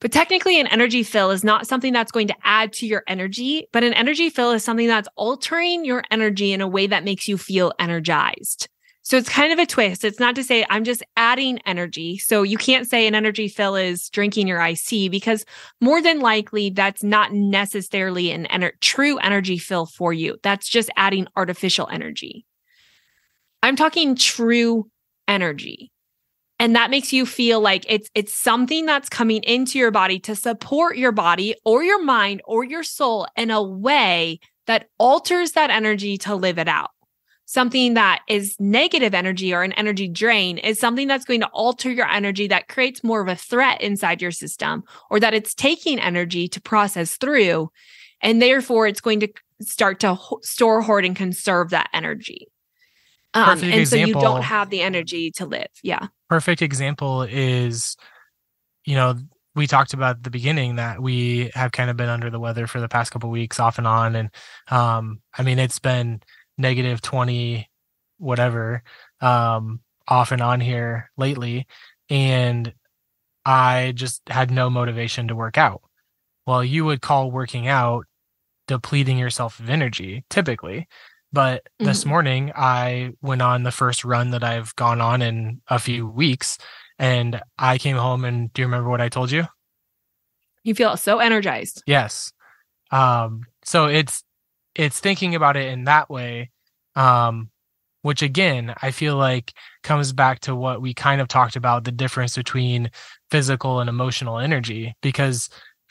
But technically, an energy fill is not something that's going to add to your energy, but an energy fill is something that's altering your energy in a way that makes you feel energized. So it's kind of a twist. It's not to say I'm just adding energy. So you can't say an energy fill is drinking your IC because more than likely that's not necessarily an ener- true energy fill for you. That's just adding artificial energy. I'm talking true energy. and that makes you feel like it's it's something that's coming into your body to support your body or your mind or your soul in a way that alters that energy to live it out something that is negative energy or an energy drain is something that's going to alter your energy that creates more of a threat inside your system or that it's taking energy to process through. And therefore it's going to start to ho- store hoard and conserve that energy. Um, and so you don't have the energy to live. Yeah. Perfect example is you know we talked about at the beginning that we have kind of been under the weather for the past couple weeks off and on. And um i mean it's been negative 20 whatever um off and on here lately. And i just had no motivation to work out. Well you would call working out depleting yourself of energy typically. But this Mhm. morning i went on the first run that i've gone on in a few weeks and i came home and do you remember what i told you? You feel so energized. Yes. Um, so it's it's thinking about it in that way, um, which again I feel like comes back to what we kind of talked about the difference between physical and emotional energy. Because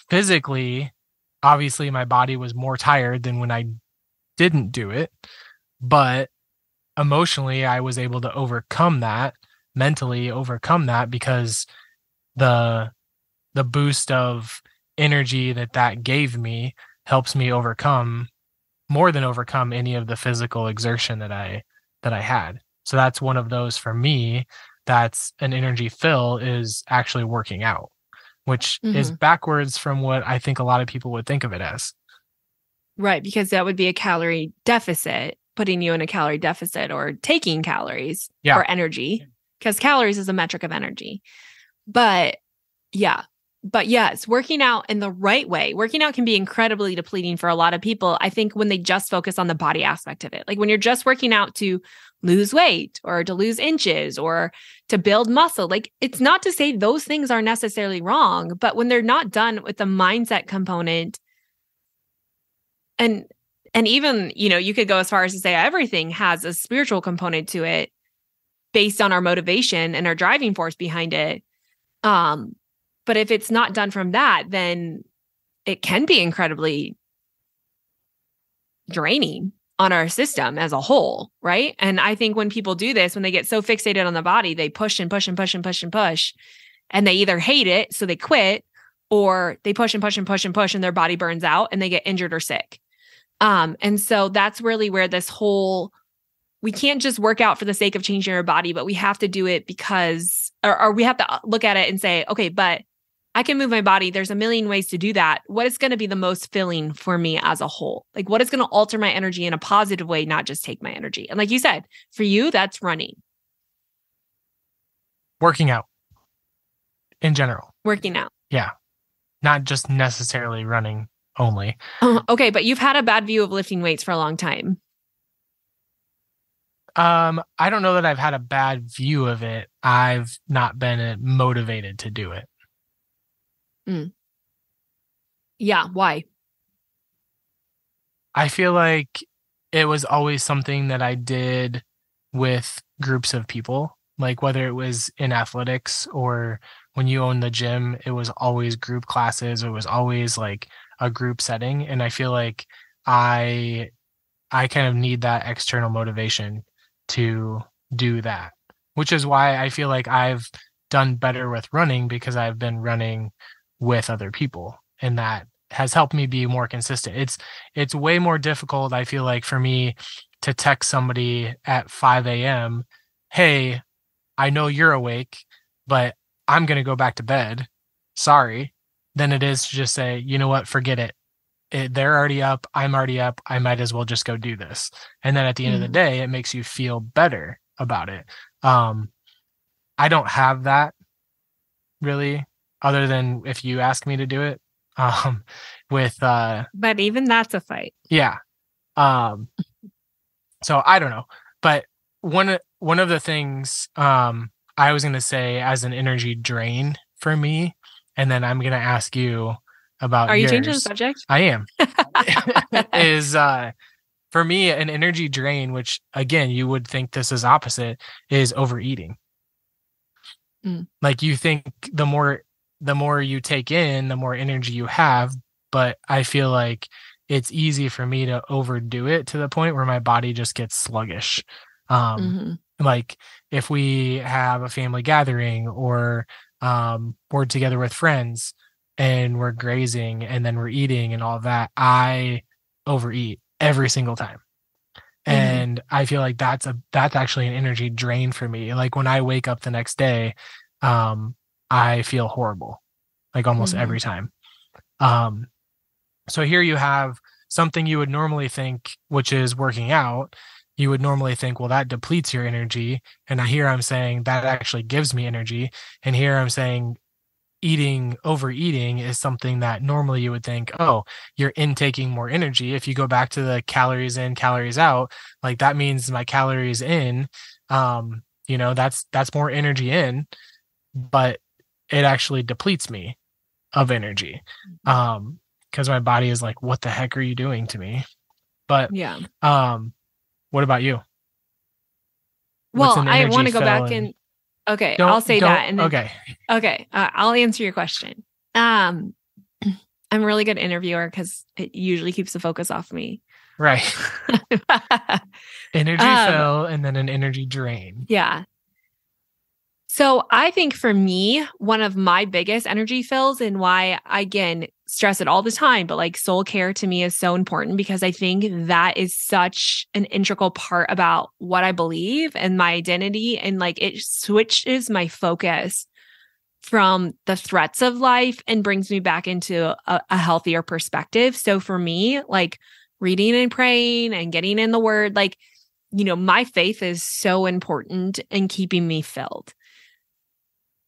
physically, obviously, my body was more tired than when I didn't do it, but emotionally, I was able to overcome that, mentally overcome that because the the boost of energy that that gave me helps me overcome more than overcome any of the physical exertion that I that I had. So that's one of those for me that's an energy fill is actually working out, which is mm-hmm. backwards from what I think a lot of people would think of it as. right because that would be a calorie deficit putting you in a calorie deficit or taking calories Yeah. or energy because calories is a metric of energy but yeah but yes working out in the right way working out can be incredibly depleting for a lot of people i think when they just focus on the body aspect of it. Like when you're just working out to lose weight or to lose inches or to build muscle like it's not to say those things are necessarily wrong but when they're not done with the mindset component and and even you know you could go as far as to say everything has a spiritual component to it based on our motivation and our driving force behind it. Um but if it's not done from that then it can be incredibly draining on our system as a whole right? And i think when people do this when they get so fixated on the body they push and push and push and push and push and they either hate it so they quit or they push and push and push and push and their body burns out and they get injured or sick. Um, and so that's really where this whole we can't just work out for the sake of changing our body, but we have to do it because, or, or we have to look at it and say, okay, but I can move my body. There's a million ways to do that. What is going to be the most filling for me as a whole? Like, what is going to alter my energy in a positive way, not just take my energy? And like you said, for you, that's running, Working out in general, working out. Yeah. Not just necessarily running only. Uh, okay, but you've had a bad view of lifting weights for a long time. Um, I don't know that I've had a bad view of it. I've not been uh, motivated to do it. Mm. Yeah. Why? I feel like it was always something that I did with groups of people, like whether it was in athletics or when you own the gym, it was always group classes. It was always like a group setting. And I feel like I I kind of need that external motivation to do that, which is why I feel like I've done better with running because I've been running with other people and that has helped me be more consistent. It's it's way more difficult, I feel like, for me to text somebody at 5 a.m. Hey, I know you're awake, but I'm gonna go back to bed. Sorry. Than it is to just say, you know what, forget it. it they're already up. I'm already up. I might as well just go do this. And then at the end of the Mhm. day, it makes you feel better about it. Um, I don't have that really, other than if you ask me to do it. Um, [LAUGHS] with uh But even that's a fight. yeah. Um so I don't know. But one of one of the things um I was gonna say as an energy drain for me, and then I'm gonna ask you about Are you changing the subject? I am. [LAUGHS] [LAUGHS] is uh for me an energy drain, which again you would think this is opposite, is overeating. Mm. Like you think the more the more you take in, the more energy you have, but I feel like it's easy for me to overdo it to the point where my body just gets sluggish. Um Mhm. like if we have a family gathering or um we're together with friends and we're grazing and then we're eating and all that, I overeat every single time. Mhm. And I feel like that's a that's actually an energy drain for me. Like when I wake up the next day, um, I feel horrible. Like almost Mhm. every time. Um so here you have something you would normally think, which is working out. You would normally think, well, that depletes your energy. And I here I'm saying that actually gives me energy. And here I'm saying eating, overeating is something that normally you would think, oh, you're intaking more energy. If you go back to the calories in, calories out, like that means my calories in, um, you know, that's that's more energy in, but it actually depletes me of energy. Um, because my body is like, what the heck are you doing to me? But Yeah. um, what about you? Well, I want to go back and- and okay, I'll say that and then okay, Okay, uh, I'll answer your question. Um, [CLEARS THROAT] I'm a really good interviewer because it usually keeps the focus off me. right. [LAUGHS] energy Um, fill and then an energy drain. yeah. So I think for me, one of my biggest energy fills and why I again stress it all the time, but like soul care to me is so important because I think that is such an integral part about what I believe and my identity. And like it switches my focus from the threats of life and brings me back into a, a healthier perspective. So for me, like reading and praying and getting in the word, like, you know, my faith is so important in keeping me filled.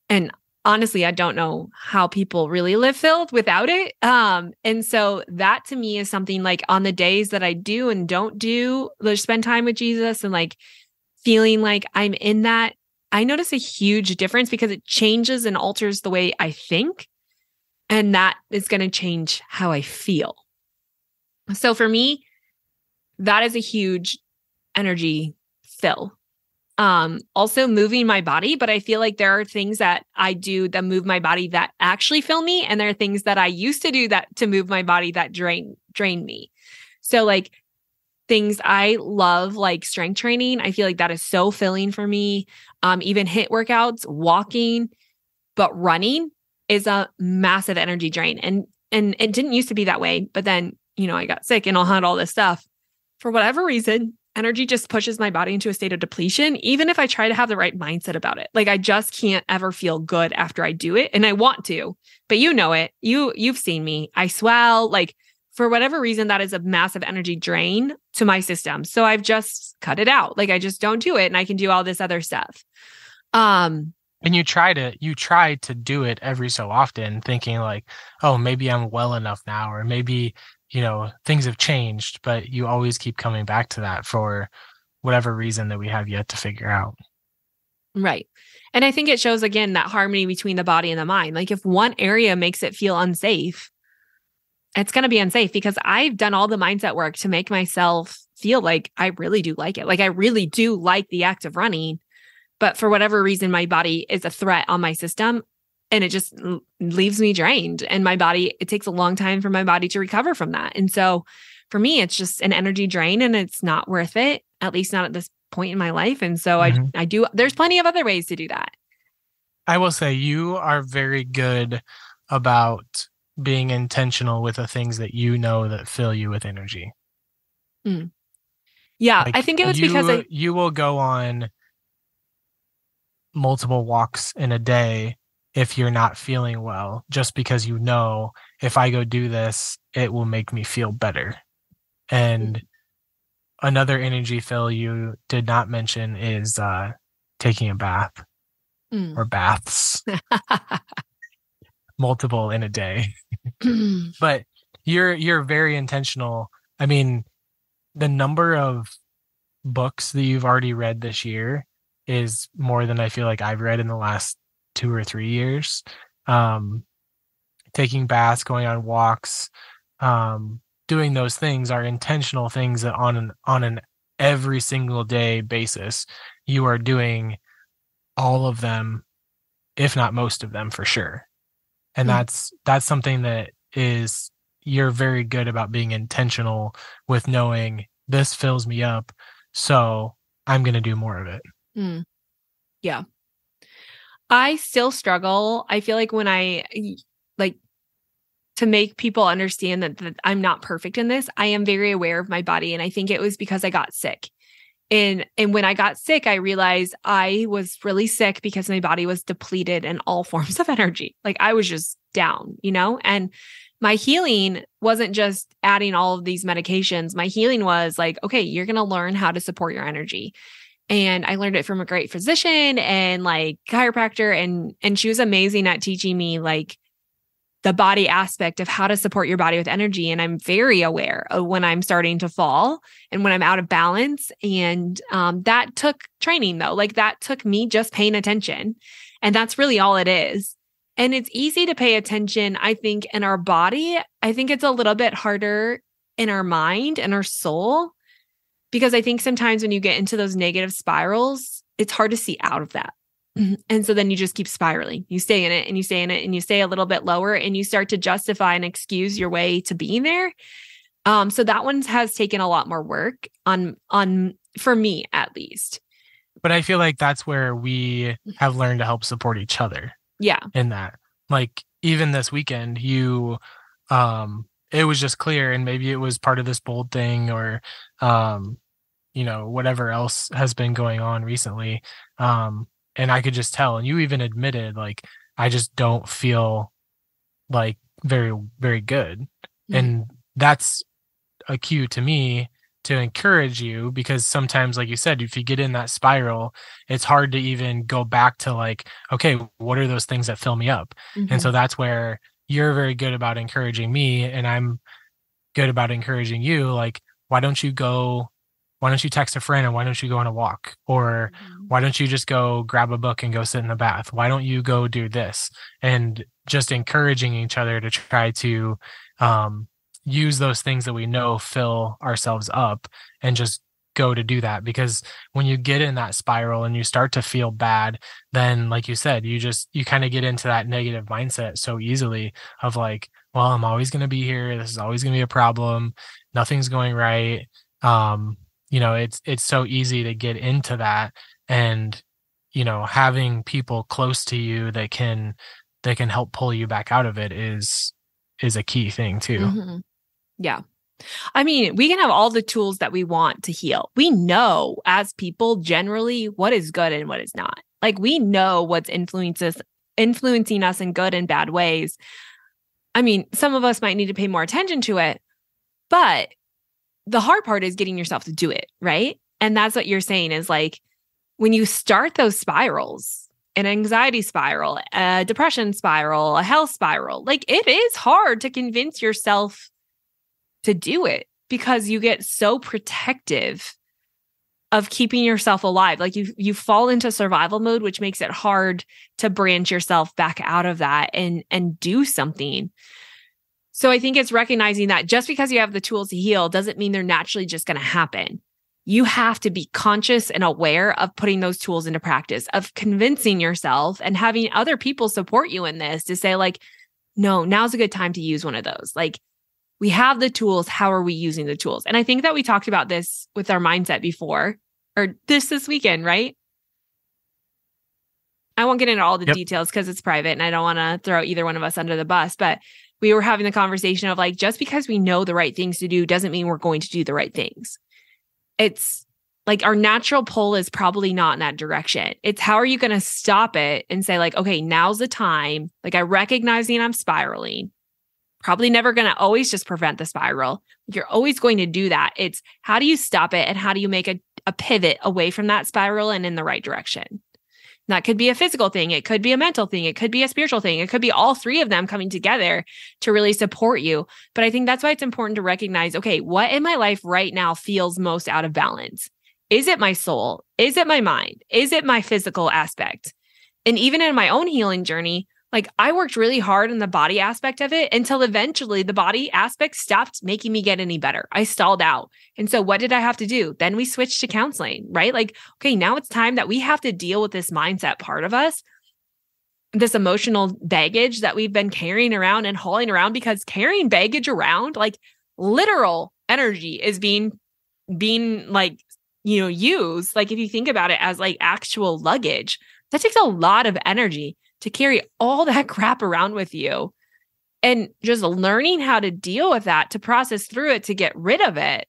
And honestly, I don't know how people really live filled without it. Um, and so that to me is something like on the days that I do and don't do, like spend time with Jesus and like feeling like I'm in that I notice a huge difference because it changes and alters the way I think. And that is going to change how I feel. So for me, that is a huge energy fill. Um, also moving my body, but I feel like there are things that I do that move my body that actually fill me, and there are things that I used to do that to move my body that drain drain me. So like things I love, like strength training, I feel like that is so filling for me um, even HIIT workouts, walking, but running is a massive energy drain. And and it didn't used to be that way, but then you know I got sick and I had all this stuff. For whatever reason, energy just pushes my body into a state of depletion, even if I try to have the right mindset about it. Like I just can't ever feel good after I do it, and I want to, but you know it. You you've seen me. I swell like. For whatever reason, that is a massive energy drain to my system. So I've just cut it out. Like I just don't do it and I can do all this other stuff. Um, And you try to you try to do it every so often, thinking like, oh, maybe I'm well enough now, or maybe you know things have changed. But you always keep coming back to that for whatever reason that we have yet to figure out. right. And I think it shows again that harmony between the body and the mind. Like if one area makes it feel unsafe, it's going to be unsafe because I've done all the mindset work to make myself feel like I really do like it. Like I really do like the act of running, but for whatever reason, my body is a threat on my system and it just leaves me drained. And my body, it takes a long time for my body to recover from that. And so for me, it's just an energy drain and it's not worth it, at least not at this point in my life. And so Mhm. I, I do, there's plenty of other ways to do that. I will say you are very good about being intentional with the things that you know that fill you with energy. Yeah. Like, I think it was you, because I, you will go on multiple walks in a day if you're not feeling well, just because you know if I go do this, it will make me feel better. And another energy fill you did not mention is uh, taking a bath Mm. or baths, [LAUGHS] multiple in a day. [LAUGHS] but you're you're very intentional. I mean, the number of books that you've already read this year is more than I feel like I've read in the last two or three years. Um, taking baths, going on walks, um, doing those things are intentional things that on an on an every single day basis you are doing all of them if not most of them for sure. And Mm. that's that's something that is you're very good about being intentional with knowing this fills me up, so I'm going to do more of it. Mm. Yeah. I still struggle. I feel like when I like to make people understand that, that I'm not perfect in this, I am very aware of my body. And I think it was because I got sick. And and when I got sick, I realized I was really sick because my body was depleted in all [LAUGHS] forms of energy. Like I was just down, you know? And my healing wasn't just adding all of these medications. My healing was like, okay, you're going to learn how to support your energy and I learned it from a great physician and like chiropractor and and she was amazing at teaching me like the body aspect of how to support your body with energy and I'm very aware of when I'm starting to fall and when I'm out of balance and um, that took training though. Like that took me just paying attention and that's really all it is. And it's easy to pay attention I think in our body. I think it's a little bit harder in our mind and our soul because I think sometimes when you get into those negative spirals, it's hard to see out of that. And so then you just keep spiraling. You stay in it and you stay in it and you stay a little bit lower and you start to justify and excuse your way to being there. Um, so that one has taken a lot more work on on for me at least. But I feel like that's where we have learned to help support each other Yeah. in that. Like even this weekend, you um it was just clear and maybe it was part of this bold thing or um you know whatever else has been going on recently um and i could just tell and you even admitted like i just don't feel like very very good Mhm. and that's a cue to me to encourage you because sometimes like you said if you get in that spiral it's hard to even go back to like okay what are those things that fill me up Mm-hmm. and so that's where you're very good about encouraging me and I'm good about encouraging you. Like, why don't you go, why don't you text a friend and why don't you go on a walk? Or Mhm. why don't you just go grab a book and go sit in the bath? Why don't you go do this? And just encouraging each other to try to um, use those things that we know fill ourselves up and just go to do that. Because when you get in that spiral and you start to feel bad, then like you said, you just, you kind of get into that negative mindset so easily of like, well, I'm always going to be here. This is always going to be a problem. Nothing's going right. Um, you know, it's, it's so easy to get into that and, you know, having people close to you that can, that can help pull you back out of it is, is a key thing too. Mhm. Yeah. I mean, we can have all the tools that we want to heal. We know as people generally what is good and what is not. Like we know what's influences influencing us in good and bad ways. I mean, some of us might need to pay more attention to it, but the hard part is getting yourself to do it, right? And that's what you're saying is like when you start those spirals, an anxiety spiral, a depression spiral, a health spiral, like it is hard to convince yourself to do it because you get so protective of keeping yourself alive. Like you you fall into survival mode which makes it hard to branch yourself back out of that and and do something. So i think it's recognizing that just because you have the tools to heal doesn't mean they're naturally just going to happen. You have to be conscious and aware of putting those tools into practice of convincing yourself and having other people support you in this to say like no now's a good time to use one of those. Like we have the tools how are we using the tools and i think that we talked about this with our mindset before or this this weekend right i won't get into all the Yep. details because it's private and i don't want to throw either one of us under the bus but we were having the conversation of like just because we know the right things to do doesn't mean we're going to do the right things it's like our natural pull is probably not in that direction. It's how are you going to stop it and say, like, okay, now's the time. Like, I recognizing I'm spiraling. Probably never going to always just prevent the spiral. You're always going to do that. It's how do you stop it and how do you make a, a pivot away from that spiral and in the right direction? That could be a physical thing. It could be a mental thing. It could be a spiritual thing. It could be all three of them coming together to really support you. But I think that's why it's important to recognize okay, what in my life right now feels most out of balance? Is it my soul? Is it my mind? Is it my physical aspect? And even in my own healing journey, like I worked really hard in the body aspect of it until eventually the body aspect stopped making me get any better. I stalled out. And so what did I have to do? Then we switched to counseling, right? Like, okay, now it's time that we have to deal with this mindset part of us this emotional baggage that we've been carrying around and hauling around because carrying baggage around like literal energy is being being like you know used like if you think about it as like actual luggage that takes a lot of energy to carry all that [LAUGHS] crap around with you and just learning how to deal with that to process through it to get rid of it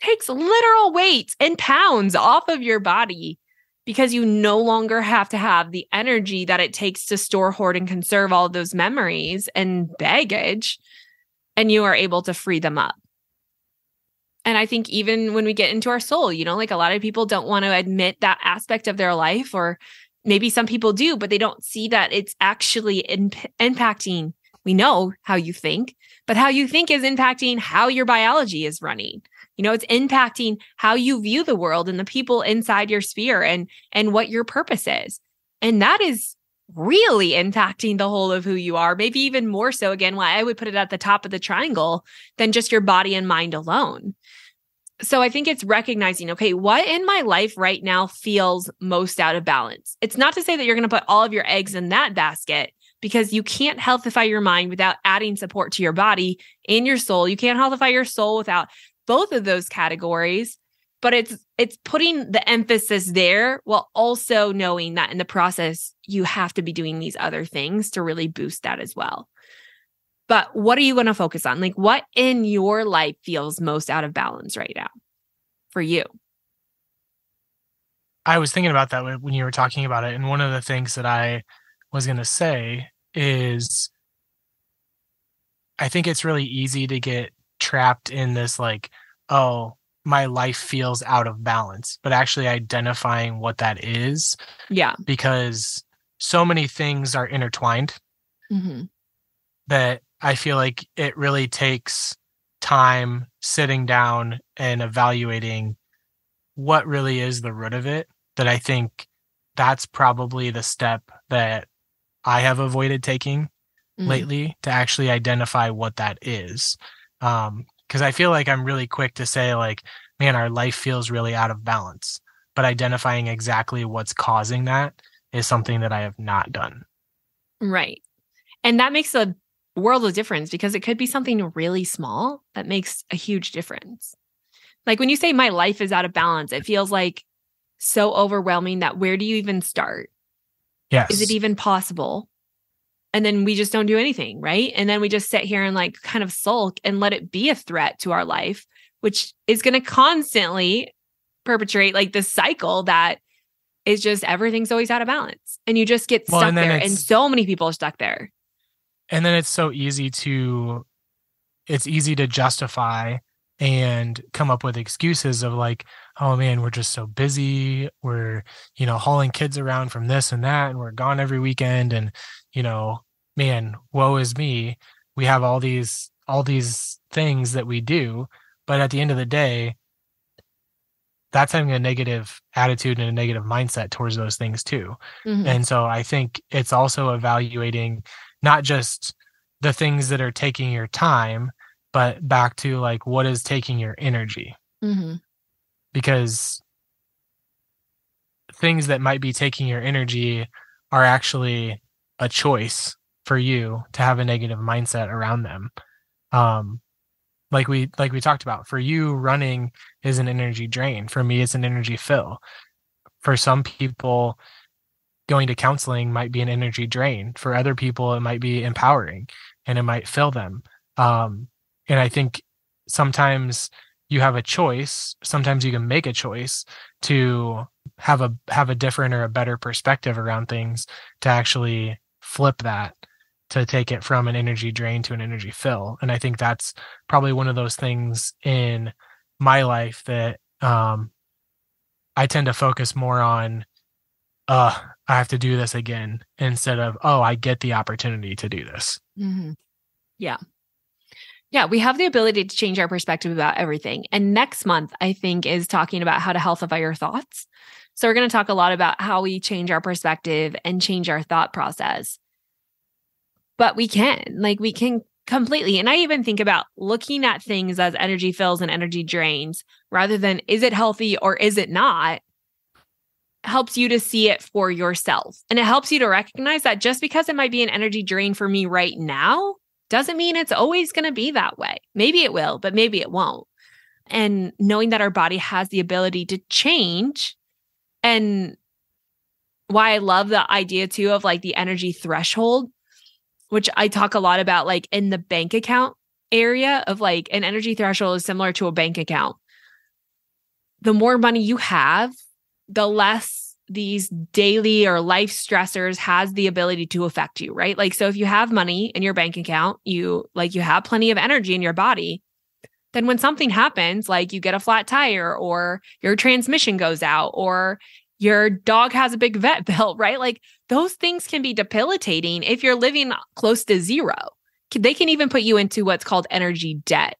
takes literal weight and pounds off of your body because you no longer have to have the energy that it takes to store, hoard, and conserve all those memories and baggage, and you are able to free them up. And I think even when we get into our soul, you know, like a lot of people don't want to admit that aspect of their life, or maybe some people do, but they don't see that it's actually imp- impacting. We know how you think, but how you think is impacting how your biology is running you know it's impacting how you view the world and the people inside your sphere and and what your purpose is and that is really impacting the whole of who you are maybe even more so again why i would put it at the top of the triangle than just your body and mind alone so i think it's recognizing okay what in my life right now feels most out of balance it's not to say that you're going to put all of your eggs in that basket because you can't healthify your mind without adding support to your body and your soul. You can't healthify your soul without both of those categories but it's it's putting the emphasis there while also knowing that in the process you have to be doing these other things to really boost that as well but what are you going to focus on? Like what in your life feels most out of balance right now for you? I was thinking about that when you were talking about it and one of the things that i was going to say is i think it's really easy to get trapped in this like oh my life feels out of balance but actually identifying what that is yeah. because so many things are intertwined mm-hmm. that i feel like it really takes time sitting down and evaluating what really is the root of it that i think that's probably the step that i have avoided taking mm-hmm. lately to actually identify what that is. Um because i feel like i'm really quick to say like man our life feels really out of balance. But identifying exactly what's causing that is something that i have not done. Right. And that makes a world of difference because it could be something really small that makes a huge difference like when you say my life is out of balance it feels like so overwhelming that where do you even start yes is it even possible and then we just don't do anything, right? And then we just sit here and like kind of sulk and let it be a threat to our life, which is going to constantly perpetrate like this cycle that is just everything's always out of balance and you just get well, stuck and there and so many people are stuck there. And then it's so easy to it's easy to justify and come up with excuses of like oh man we're just so busy we're you know hauling kids around from this and that and we're gone every weekend and you know, man, woe is me. We have all these all these things that we do, but at the end of the day, that's having a negative attitude and a negative mindset towards those things too. Mm-hmm. And so I think it's also evaluating not just the things that are taking your time, but back to like what is taking your energy. Mm-hmm. Because things that might be taking your energy are actually a choice for you to have a negative mindset around them um like we like we talked about for you running is an energy drain for me it's an energy fill for some people going to counseling might be an energy drain. For other people it might be empowering and it might fill them. Um and i think sometimes you have a choice. Sometimes you can make a choice to have a have a different or a better perspective around things to actually flip that to take it from an energy drain to an energy fill. And I think that's probably one of those things in my life that um, I tend to focus more on uh I have to do this again instead of oh I get the opportunity to do this. Mm-hmm. Yeah. Yeah, we have the ability to change our perspective about everything. And next month, I think, is talking about how to healthify your thoughts. So, we're going to talk a lot about how we change our perspective and change our thought process. But we can, like, we can completely. And I even think about looking at things as energy fills and energy drains rather than is it healthy or is it not? Helps you to see it for yourself. And it helps you to recognize that just because it might be an energy drain for me right now doesn't mean it's always going to be that way. Maybe it will, but maybe it won't. And knowing that our body has the ability to change and why I love the idea too of like the energy threshold, which I talk a lot about like in the bank account area of like an energy threshold is similar to a bank account. The more money you have, the less these daily or life stressors has the ability to affect you, right? Like so if you have money in your bank account, you like you have plenty of energy in your body, then when something happens, like you get a flat tire or your transmission goes out or your dog has a big vet [LAUGHS] bill, right? Like those things can be debilitating if you're living close to zero. They can even put you into what's called energy debt.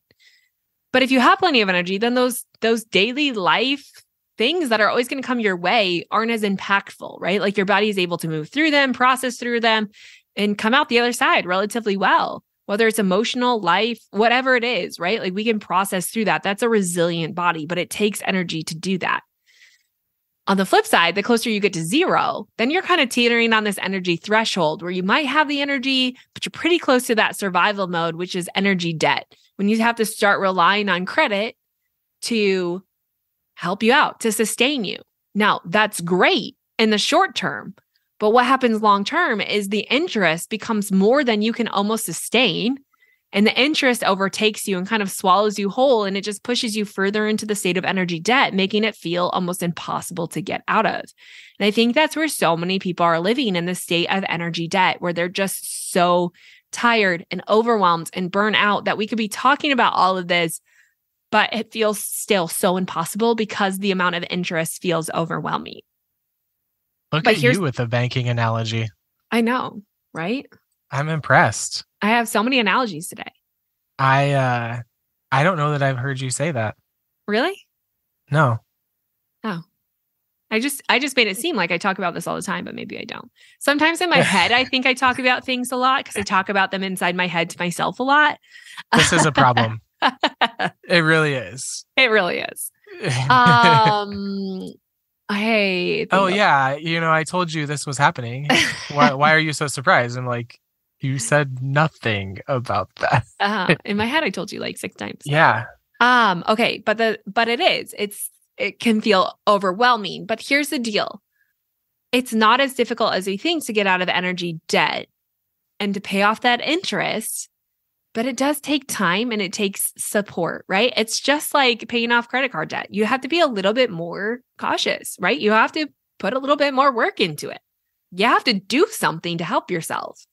But if you have plenty of energy, then those those daily life things that are always going to come your way aren't as impactful, right? Like your body is able to move through them, process through them, and come out the other side relatively well. Whether it's emotional, life, whatever it is, right? Like we can process through that. That's a resilient body, but it takes energy to do that. On the flip side, the closer you get to zero, then you're kind of teetering on this energy threshold where you might have the energy, but you're pretty close to that survival mode, which is energy debt. When you have to start relying on credit to help you out, to sustain you. Now, that's great in the short term. But what happens long term is the interest becomes more than you can almost sustain. And the interest overtakes you and kind of swallows you whole. And it just pushes you further into the state of energy debt, making it feel almost impossible to get out of. And I think that's where so many people are living in the state of energy debt, where they're just so tired and overwhelmed and burnt out that we could be talking about all of this, but it feels still so impossible because the amount of interest feels overwhelming. Look but at you with the banking analogy. I know, right? I'm impressed. I have so many analogies today. I uh I don't know that I've heard you say that. Really? No. Oh. I just I just made it seem like I talk about this all the time, but maybe I don't. Sometimes in my [LAUGHS] head I think I talk about things a lot because I talk about them inside my head to myself a lot. This is a [LAUGHS] problem. [LAUGHS] it really is. It really is. [LAUGHS] Um Hey. Oh yeah, you know, I told you this was happening. [LAUGHS] why why are you so surprised? I'm like, you said nothing about that. uh, in my head, I told you like six times. Yeah. Um. Okay, but the but it is. It's it can feel overwhelming. But here's the deal. It's not as difficult as we think to get out of energy debt and to pay off that interest, but it does take time and it takes support, right? It's just like paying off credit card debt. You have to be a little bit more cautious, right? You have to put a little bit more work into it. You have to do something to help yourself.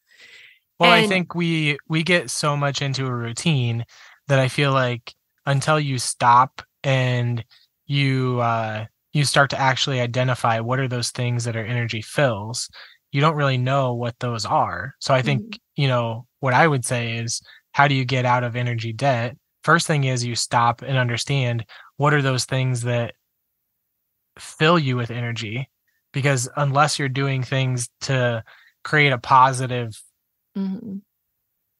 Well, and, I think we we get so much into a routine that I feel like until you stop and you uh you start to actually identify what are those things that are energy fills, you don't really know what those are. So I think, mm-hmm. you know, what I would say is how do you get out of energy debt? First thing is you stop and understand what are those things that fill you with energy because unless you're doing things to create a positive mm-hmm.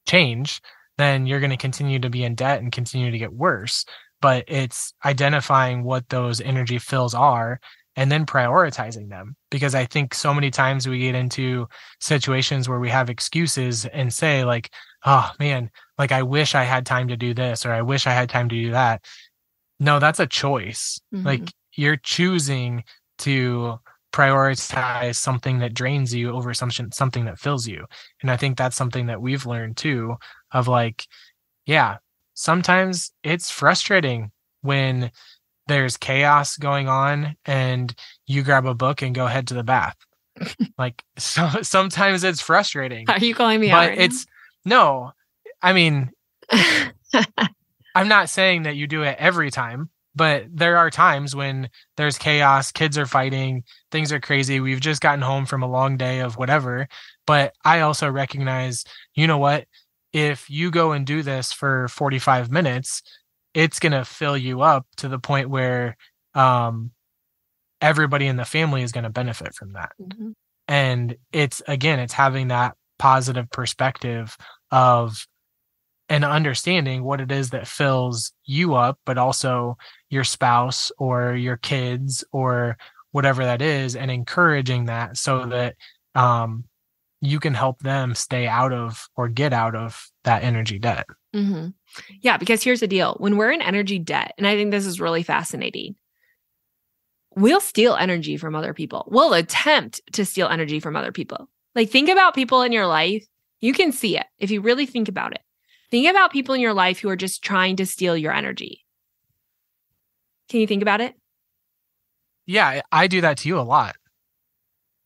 change, then you're going to continue to be in debt and continue to get worse. But it's identifying what those energy fills are and then prioritizing them. Because I think so many times we get into situations where we have excuses and say, like, oh man, like I wish I had time to do this or I wish I had time to do that. No, that's a choice. Mm-hmm. Like you're choosing to prioritize something that drains you over something something that fills you and i think that's something that we've learned too of like yeah sometimes it's frustrating when there's chaos going on and you grab a book and go head to the bath. [LAUGHS] Like so sometimes it's frustrating are you calling me but right it's now? no i mean [LAUGHS] i'm not saying that you do it every time but there are times when there's chaos kids are fighting things are crazy. We've just gotten home from a long day of whatever but i also recognize you know what? If you go and do this for 45 minutes it's going to fill you up to the point where um everybody in the family is going to benefit from that mm-hmm. and it's again it's having that positive perspective of and understanding what it is that fills you up, but also your spouse or your kids or whatever that is and encouraging that so that um you can help them stay out of or get out of that energy debt. Mm-hmm. Yeah, because here's the deal when we're in energy debt, and I think this is really fascinating, we'll steal energy from other people. We'll attempt to steal energy from other people. Like, think about people in your life. You can see it if you really think about it. Think about people in your life who are just trying to steal your energy. Can you think about it? Yeah, I do that to you a lot.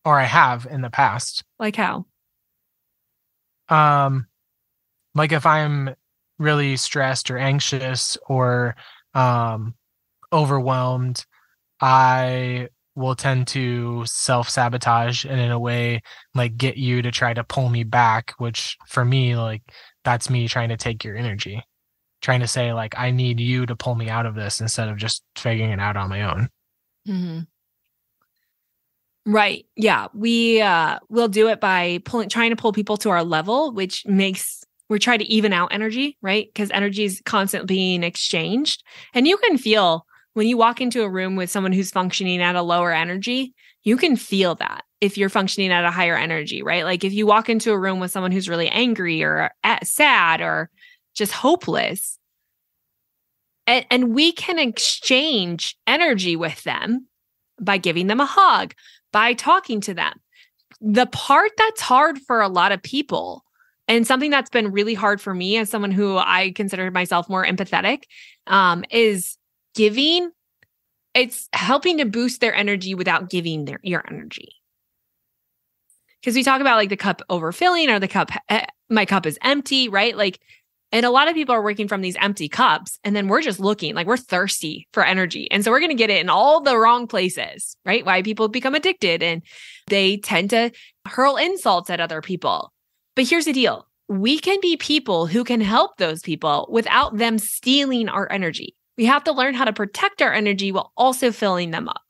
Or I have in the past. Like how? Um like if I'm really stressed or anxious or um overwhelmed, I will tend to self sabotage and in a way like get you to try to pull me back, which for me, like that's me trying to take your energy, trying to say like I need you to pull me out of this instead of just figuring it out on my own. Mm-hmm. Right. Yeah. We uh will do it by pulling trying to pull people to our level, which makes we're trying to even out energy, right? Because energy is constantly being exchanged. And you can feel when you walk into a room with someone who's functioning at a lower energy, you can feel that if you're functioning at a higher energy, right? Like if you walk into a room with someone who's really angry or eh, sad or just hopeless, and, and we can exchange energy with them by giving them a hug, by talking to them. The part that's hard for a lot of people, and something that's been really hard for me as someone who I consider myself more empathetic, um, is giving. It's helping to boost their energy without giving their your energy. Because we talk about like the cup overfilling or the cup, eh, my cup is empty, right? Like and a lot of people are working from these empty cups. And then we're just looking like we're thirsty for energy. And so we're going to get it in all the wrong places, right? Why people become addicted and they tend to hurl insults at other people. But here's the deal we can be people who can help those people without them stealing our energy. We have to learn how to protect our energy while also filling them up.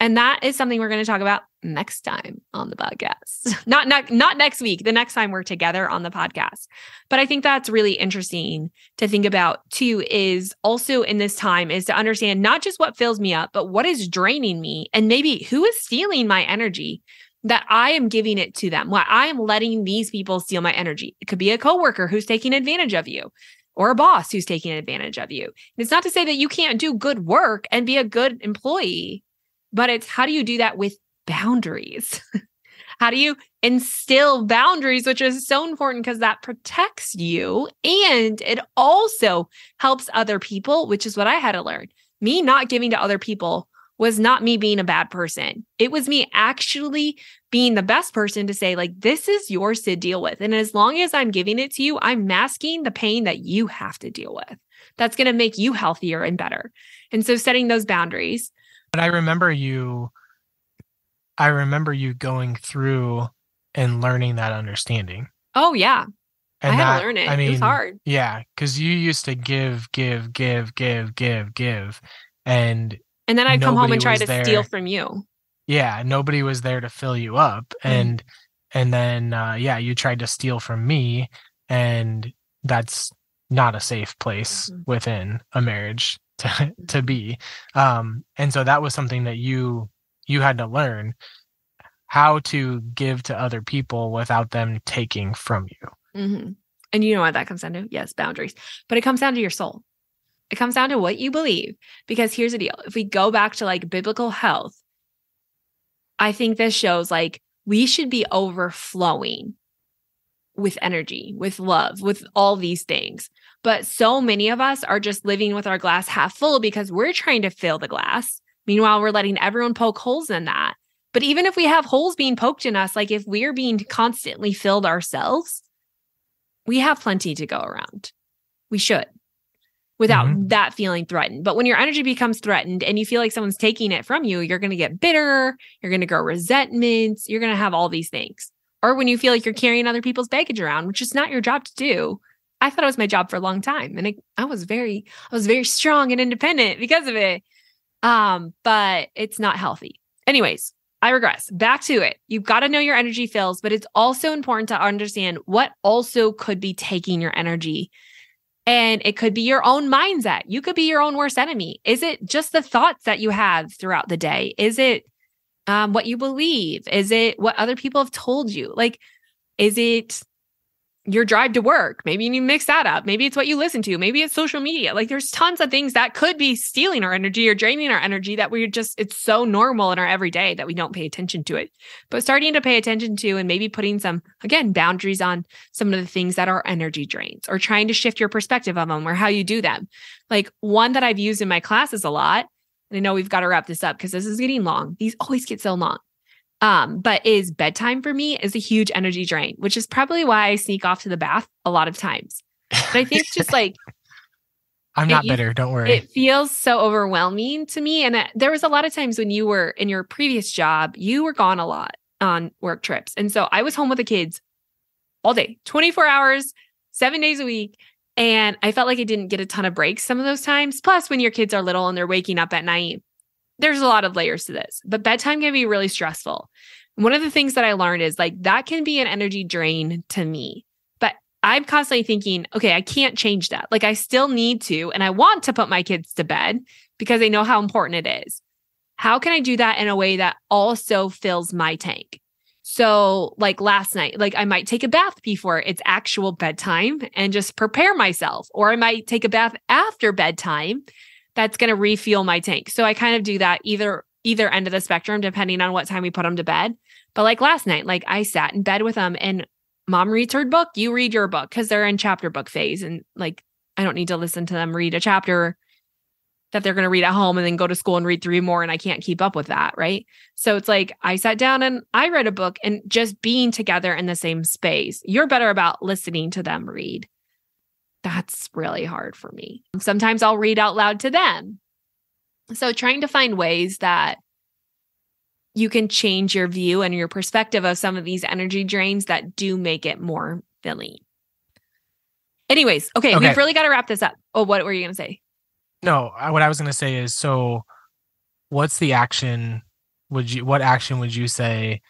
And that is something we're going to talk about next time on the podcast. [LAUGHS] not, not not next week, the next time we're together on the podcast. But I think that's really interesting to think about too is also in this time is to understand not just what fills me up, but what is draining me and maybe who is stealing my energy that I am giving it to them. Why I am letting these people steal my energy. It could be a coworker who's taking advantage of you or a boss who's taking advantage of you. It's not to say that you can't do good work and be a good employee but it's how do you do that with boundaries? [LAUGHS] how do you instill boundaries, which is so important because that protects you and it also helps other people, which is what I had to learn. Me not giving to other people was not me being a bad person. It was me actually being the best person to say, like, this is yours to deal with. And as long as I'm giving it to you, I'm masking the pain that you have to deal with. That's going to make you healthier and better. And so setting those boundaries but I remember you I remember you going through and learning that understanding. Oh yeah. And I had that, to learn it. I mean, it was hard. Yeah, because you used to give, give, give, give, give, give, and and then I'd come home and try to there. steal from you. Yeah, nobody was there to fill you up, mm. and and then uh, yeah, you tried to steal from me, and that's not a safe place mm-hmm. within a marriage [LAUGHS] to to be um and so that was something that you you had to learn how to give to other people without them taking from you mm-hmm. and you know what that comes down to yes boundaries but it comes down to your soul it comes down to what you believe because here's the deal if we go back to like biblical health i think this shows like we should be overflowing with energy, with love, with all these things. But so many of us are just living with our glass half full because we're trying to fill the glass. Meanwhile, we're letting everyone poke holes in that. But even if we have holes being poked in us, like if we're being constantly filled ourselves, we have plenty to go around. We should without mm-hmm. that feeling threatened. But when your energy becomes threatened and you feel like someone's taking it from you, you're going to get bitter, you're going to grow resentments, you're going to have all these things or when you feel like you're carrying other people's baggage around, which is not your job to do. I thought it was my job for a long time, and it, I was very, I was very strong and independent because of it. Um, but it's not healthy. Anyways, I regress. Back to it. You've got to know your energy fills, but it's also important to understand what also could be taking your energy. And it could be your own mindset. You could be your own worst enemy. Is it just the thoughts that you have throughout the day? Is it um, what you believe? Is it what other people have told you? Like, is it your drive to work. Maybe you need to mix that up. Maybe it's what you listen to. Maybe it's social media. Like there's tons of things that could be stealing our energy or draining our energy that we're just, it's so normal in our everyday that we don't pay attention to it. But starting to pay attention to and maybe putting some, again, boundaries on some of the things that are energy drains or trying to shift your perspective on them or how you do them. Like one that I've used in my classes a lot. And I know we've got to wrap this up because this is getting long. These always get so long um, but is bedtime for me is a huge energy drain, which is probably why I sneak off to the bath a lot of times. But I think [LAUGHS] just like I'm not it, bitter. Don't worry. It feels so overwhelming to me. And it, uh, there was a lot of times when you were in your previous job, you were gone a lot on work trips. And so I was home with the kids all day, 24 hours, seven days a week. And I felt like I didn't get a ton of breaks some of those times. Plus, when your kids are little and they're waking up at night, there's a lot of layers to this, but bedtime can be really stressful. One of the things that I learned is like that can be an energy drain to me. But I'm constantly thinking, okay, I can't change that. Like I still need to, and I want to put my kids to bed because I know how important it is. How can I do that in a way that also fills my tank? So, like last night, like I might take a bath before it's actual bedtime and just prepare myself, or I might take a bath after bedtime that's going to refuel my tank. So I kind of do that either either end of the spectrum depending on what time we put them to bed. But like last night, like I sat in bed with them and mom reads her book, you read your book cuz they're in chapter book phase and like I don't need to listen to them read a chapter that they're going to read at home and then go to school and read three more and I can't keep up with that, right? So it's like I sat down and I read a book and just being together in the same space. You're better about listening to them read that's really hard for me. Sometimes I'll read out loud to them. So trying to find ways that you can change your view and your perspective of some of these energy drains that do make it more filling. Anyways, okay, okay. we've really got to wrap this up. Oh, what were you going to say? No, what I was going to say is so what's the action would you what action would you say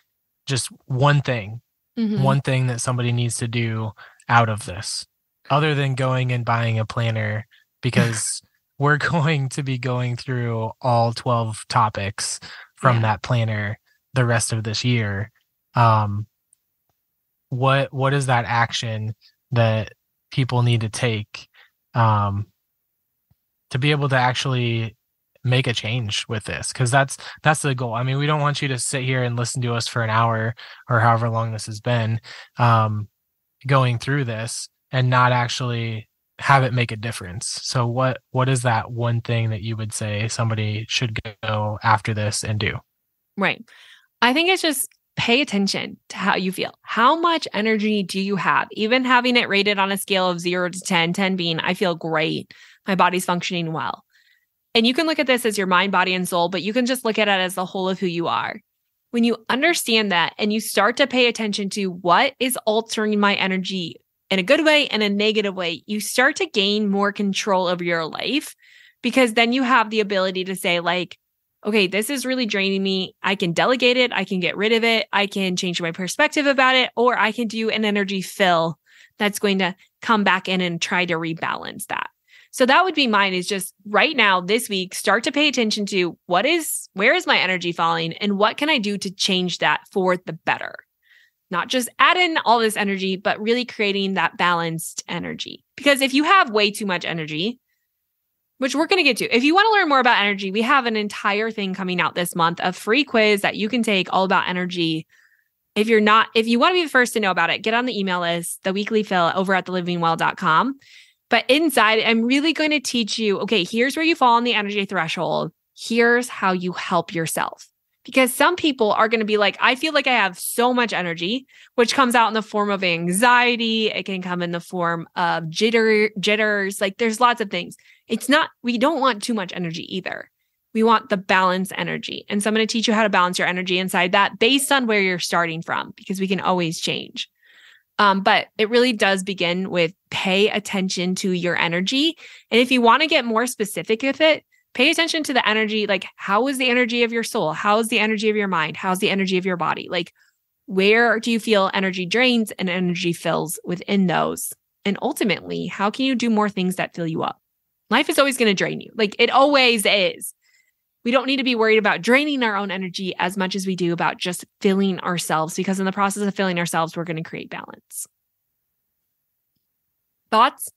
just one thing mm-hmm. one thing that somebody needs to do out of this other than going and buying a planner because [LAUGHS] we're going to be going through all 12 topics from yeah. that planner the rest of this year. Um what what is that action that people need to take um to be able to actually make a change with this? Because that's that's the goal. I mean we don't want you to sit here and listen to us for an hour or however long this has been um going through this and not actually have it make a difference. So what what is that one thing that you would say somebody should go after this and do? Right. I think it's just pay attention to how you feel. How much energy do you have? Even having it rated on a scale of 0 to 10, 10 being I feel great. My body's functioning well. And you can look at this as your mind, body and soul, but you can just look at it as the whole of who you are. When you understand that and you start to pay attention to what is altering my energy in a good way and a negative way, you start to gain more control over your life because then you have the ability to say, like, okay, this is really draining me. I can delegate it. I can get rid of it. I can change my perspective about it, or I can do an energy fill that's going to come back in and try to rebalance that. So that would be mine is just right now, this week, start to pay attention to what is, where is my energy falling and what can I do to change that for the better? Not just add in all this energy, but really creating that balanced energy. Because if you have way too much energy, which we're going to get to, if you want to learn more about energy, we have an entire thing coming out this month, a free quiz that you can take all about energy. If you're not, if you want to be the first to know about it, get on the email list, the weekly fill over at thelivingwell.com. But inside, I'm really going to teach you okay, here's where you fall on the energy threshold. Here's how you help yourself because some people are going to be like, I feel like I have so much energy, which comes out in the form of anxiety. It can come in the form of jitter, jitters. Like there's lots of things. It's not, we don't want too much energy either. We want the balance energy. And so I'm going to teach you how to balance your energy inside that based on where you're starting from, because we can always change. Um, but it really does begin with pay attention to your energy. And if you want to get more specific with it, pay attention to the energy like how is the energy of your soul how's the energy of your mind how's the energy of your body like where do you feel energy drains and energy fills within those And ultimately, how can you do more things that fill you up? Life is always going to drain you. Like it always is. We don't need to be worried about draining our own energy as much as we do about just filling ourselves, because in the process of filling ourselves, we're going to create balance. Thoughts?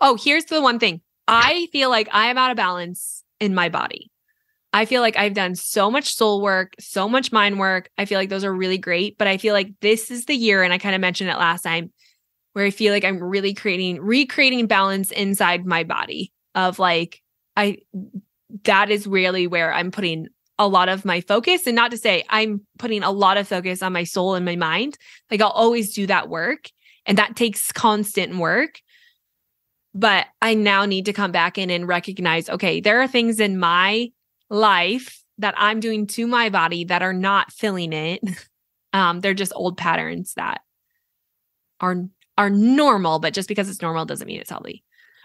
Oh, here's the one thing I feel like I am out of balance in my body. I feel like I've done so much soul work, so much mind work. I feel like those are really great, but I feel like this is the year, and I kind of mentioned it last time, where I feel like I'm really creating, recreating balance inside my body of like, I, that is really where I'm putting a lot of my focus. And not to say I'm putting a lot of focus on my soul and my mind. Like I'll always do that work, and that takes constant work. But I now need to come back in and recognize okay, there are things in my life that I'm doing to my body that are not filling it. [LAUGHS] Um, they're just old patterns that are are normal, but just because it's normal doesn't mean it's healthy.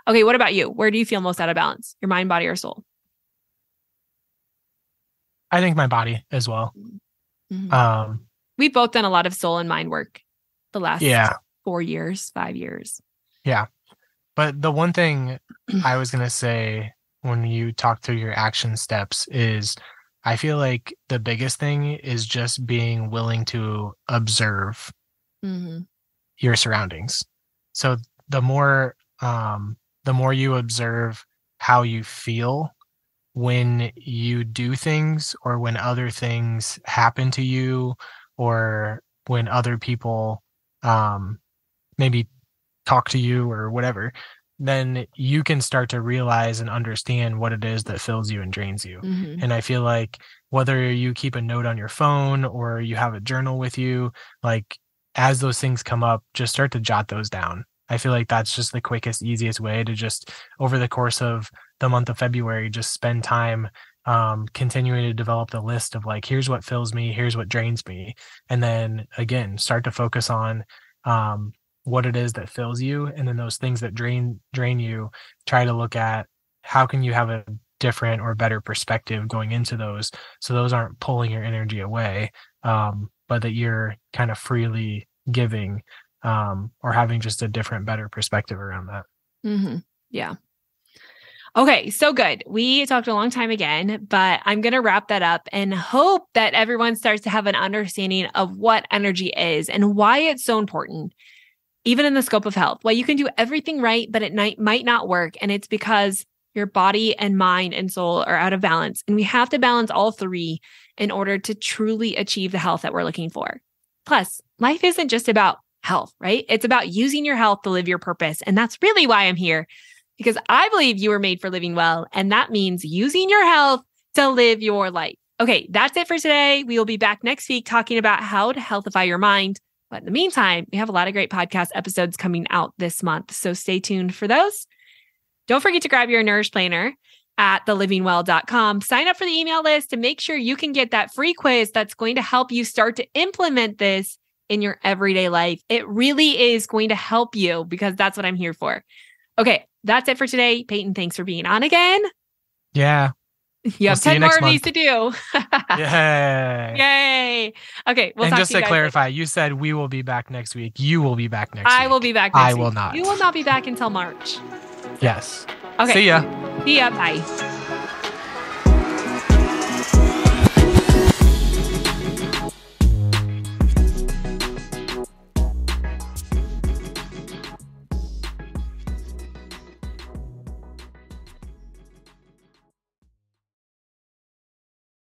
Okay, what about you? Where do you feel most out of balance? Your mind, body, or soul? I think my body as well. Mhm. Um, We've both done a lot of soul and mind work the last yeah, four years, five years. But the one thing [CLEARS THROAT] I was gonna say when you talk through your action steps is I feel like the biggest thing is just being willing to observe Mm-hmm. your surroundings. So the more um the more you observe how you feel when you do things or when other things happen to you or when other people um maybe talk to you or whatever then you can start to realize and understand what it is that fills you and drains you Mm-hmm. and I feel like whether you keep a note on your phone or you have a journal with you, like as those things come up, just start to jot those down. I feel like that's just the quickest, easiest way to just over the course of the month of February, just spend time um continuing to develop the list of like here's what fills me here's what drains me and then again start to focus on um what it is that fills you and then those things that drain drain you try to look at how can you have a different or better perspective going into those so those aren't pulling your energy away um, but that you're kind of freely giving um, or having just a different better perspective around that Mm-hmm. Yeah. Okay, so good. We talked a long time again, but I'm going to wrap that up and hope that everyone starts to have an understanding of what energy is and why it's so important, even in the scope of health. Why you can do everything right, but it night might not work. And it's because your body and mind and soul are out of balance. And we have to balance all three in order to truly achieve the health that we're looking for. Plus, life isn't just about health, right? It's about using your health to live your purpose. And that's really why I'm here because I believe you were made for living well. And that means using your health to live your life. Okay, that's it for today. We will be back next week talking about how to healthify your mind. But in the meantime, we have a lot of great podcast episodes coming out this month. So stay tuned for those. Don't forget to grab your Nourish Planner at thelivingwell.com. Sign up for the email list and make sure you can get that free quiz that's going to help you start to implement this in your everyday life. It really is going to help you because that's what I'm here for. Okay, that's it for today. Peyton, thanks for being on again. yeah You have see you 10 more of these to do. [LAUGHS] yeah Yay. Okay, we'll and just to, to guys clarify you said we will be back next week you will be back next. I week will be back next I week. will not. You will not be back until March. yes Okay. see ya See ya. Bye.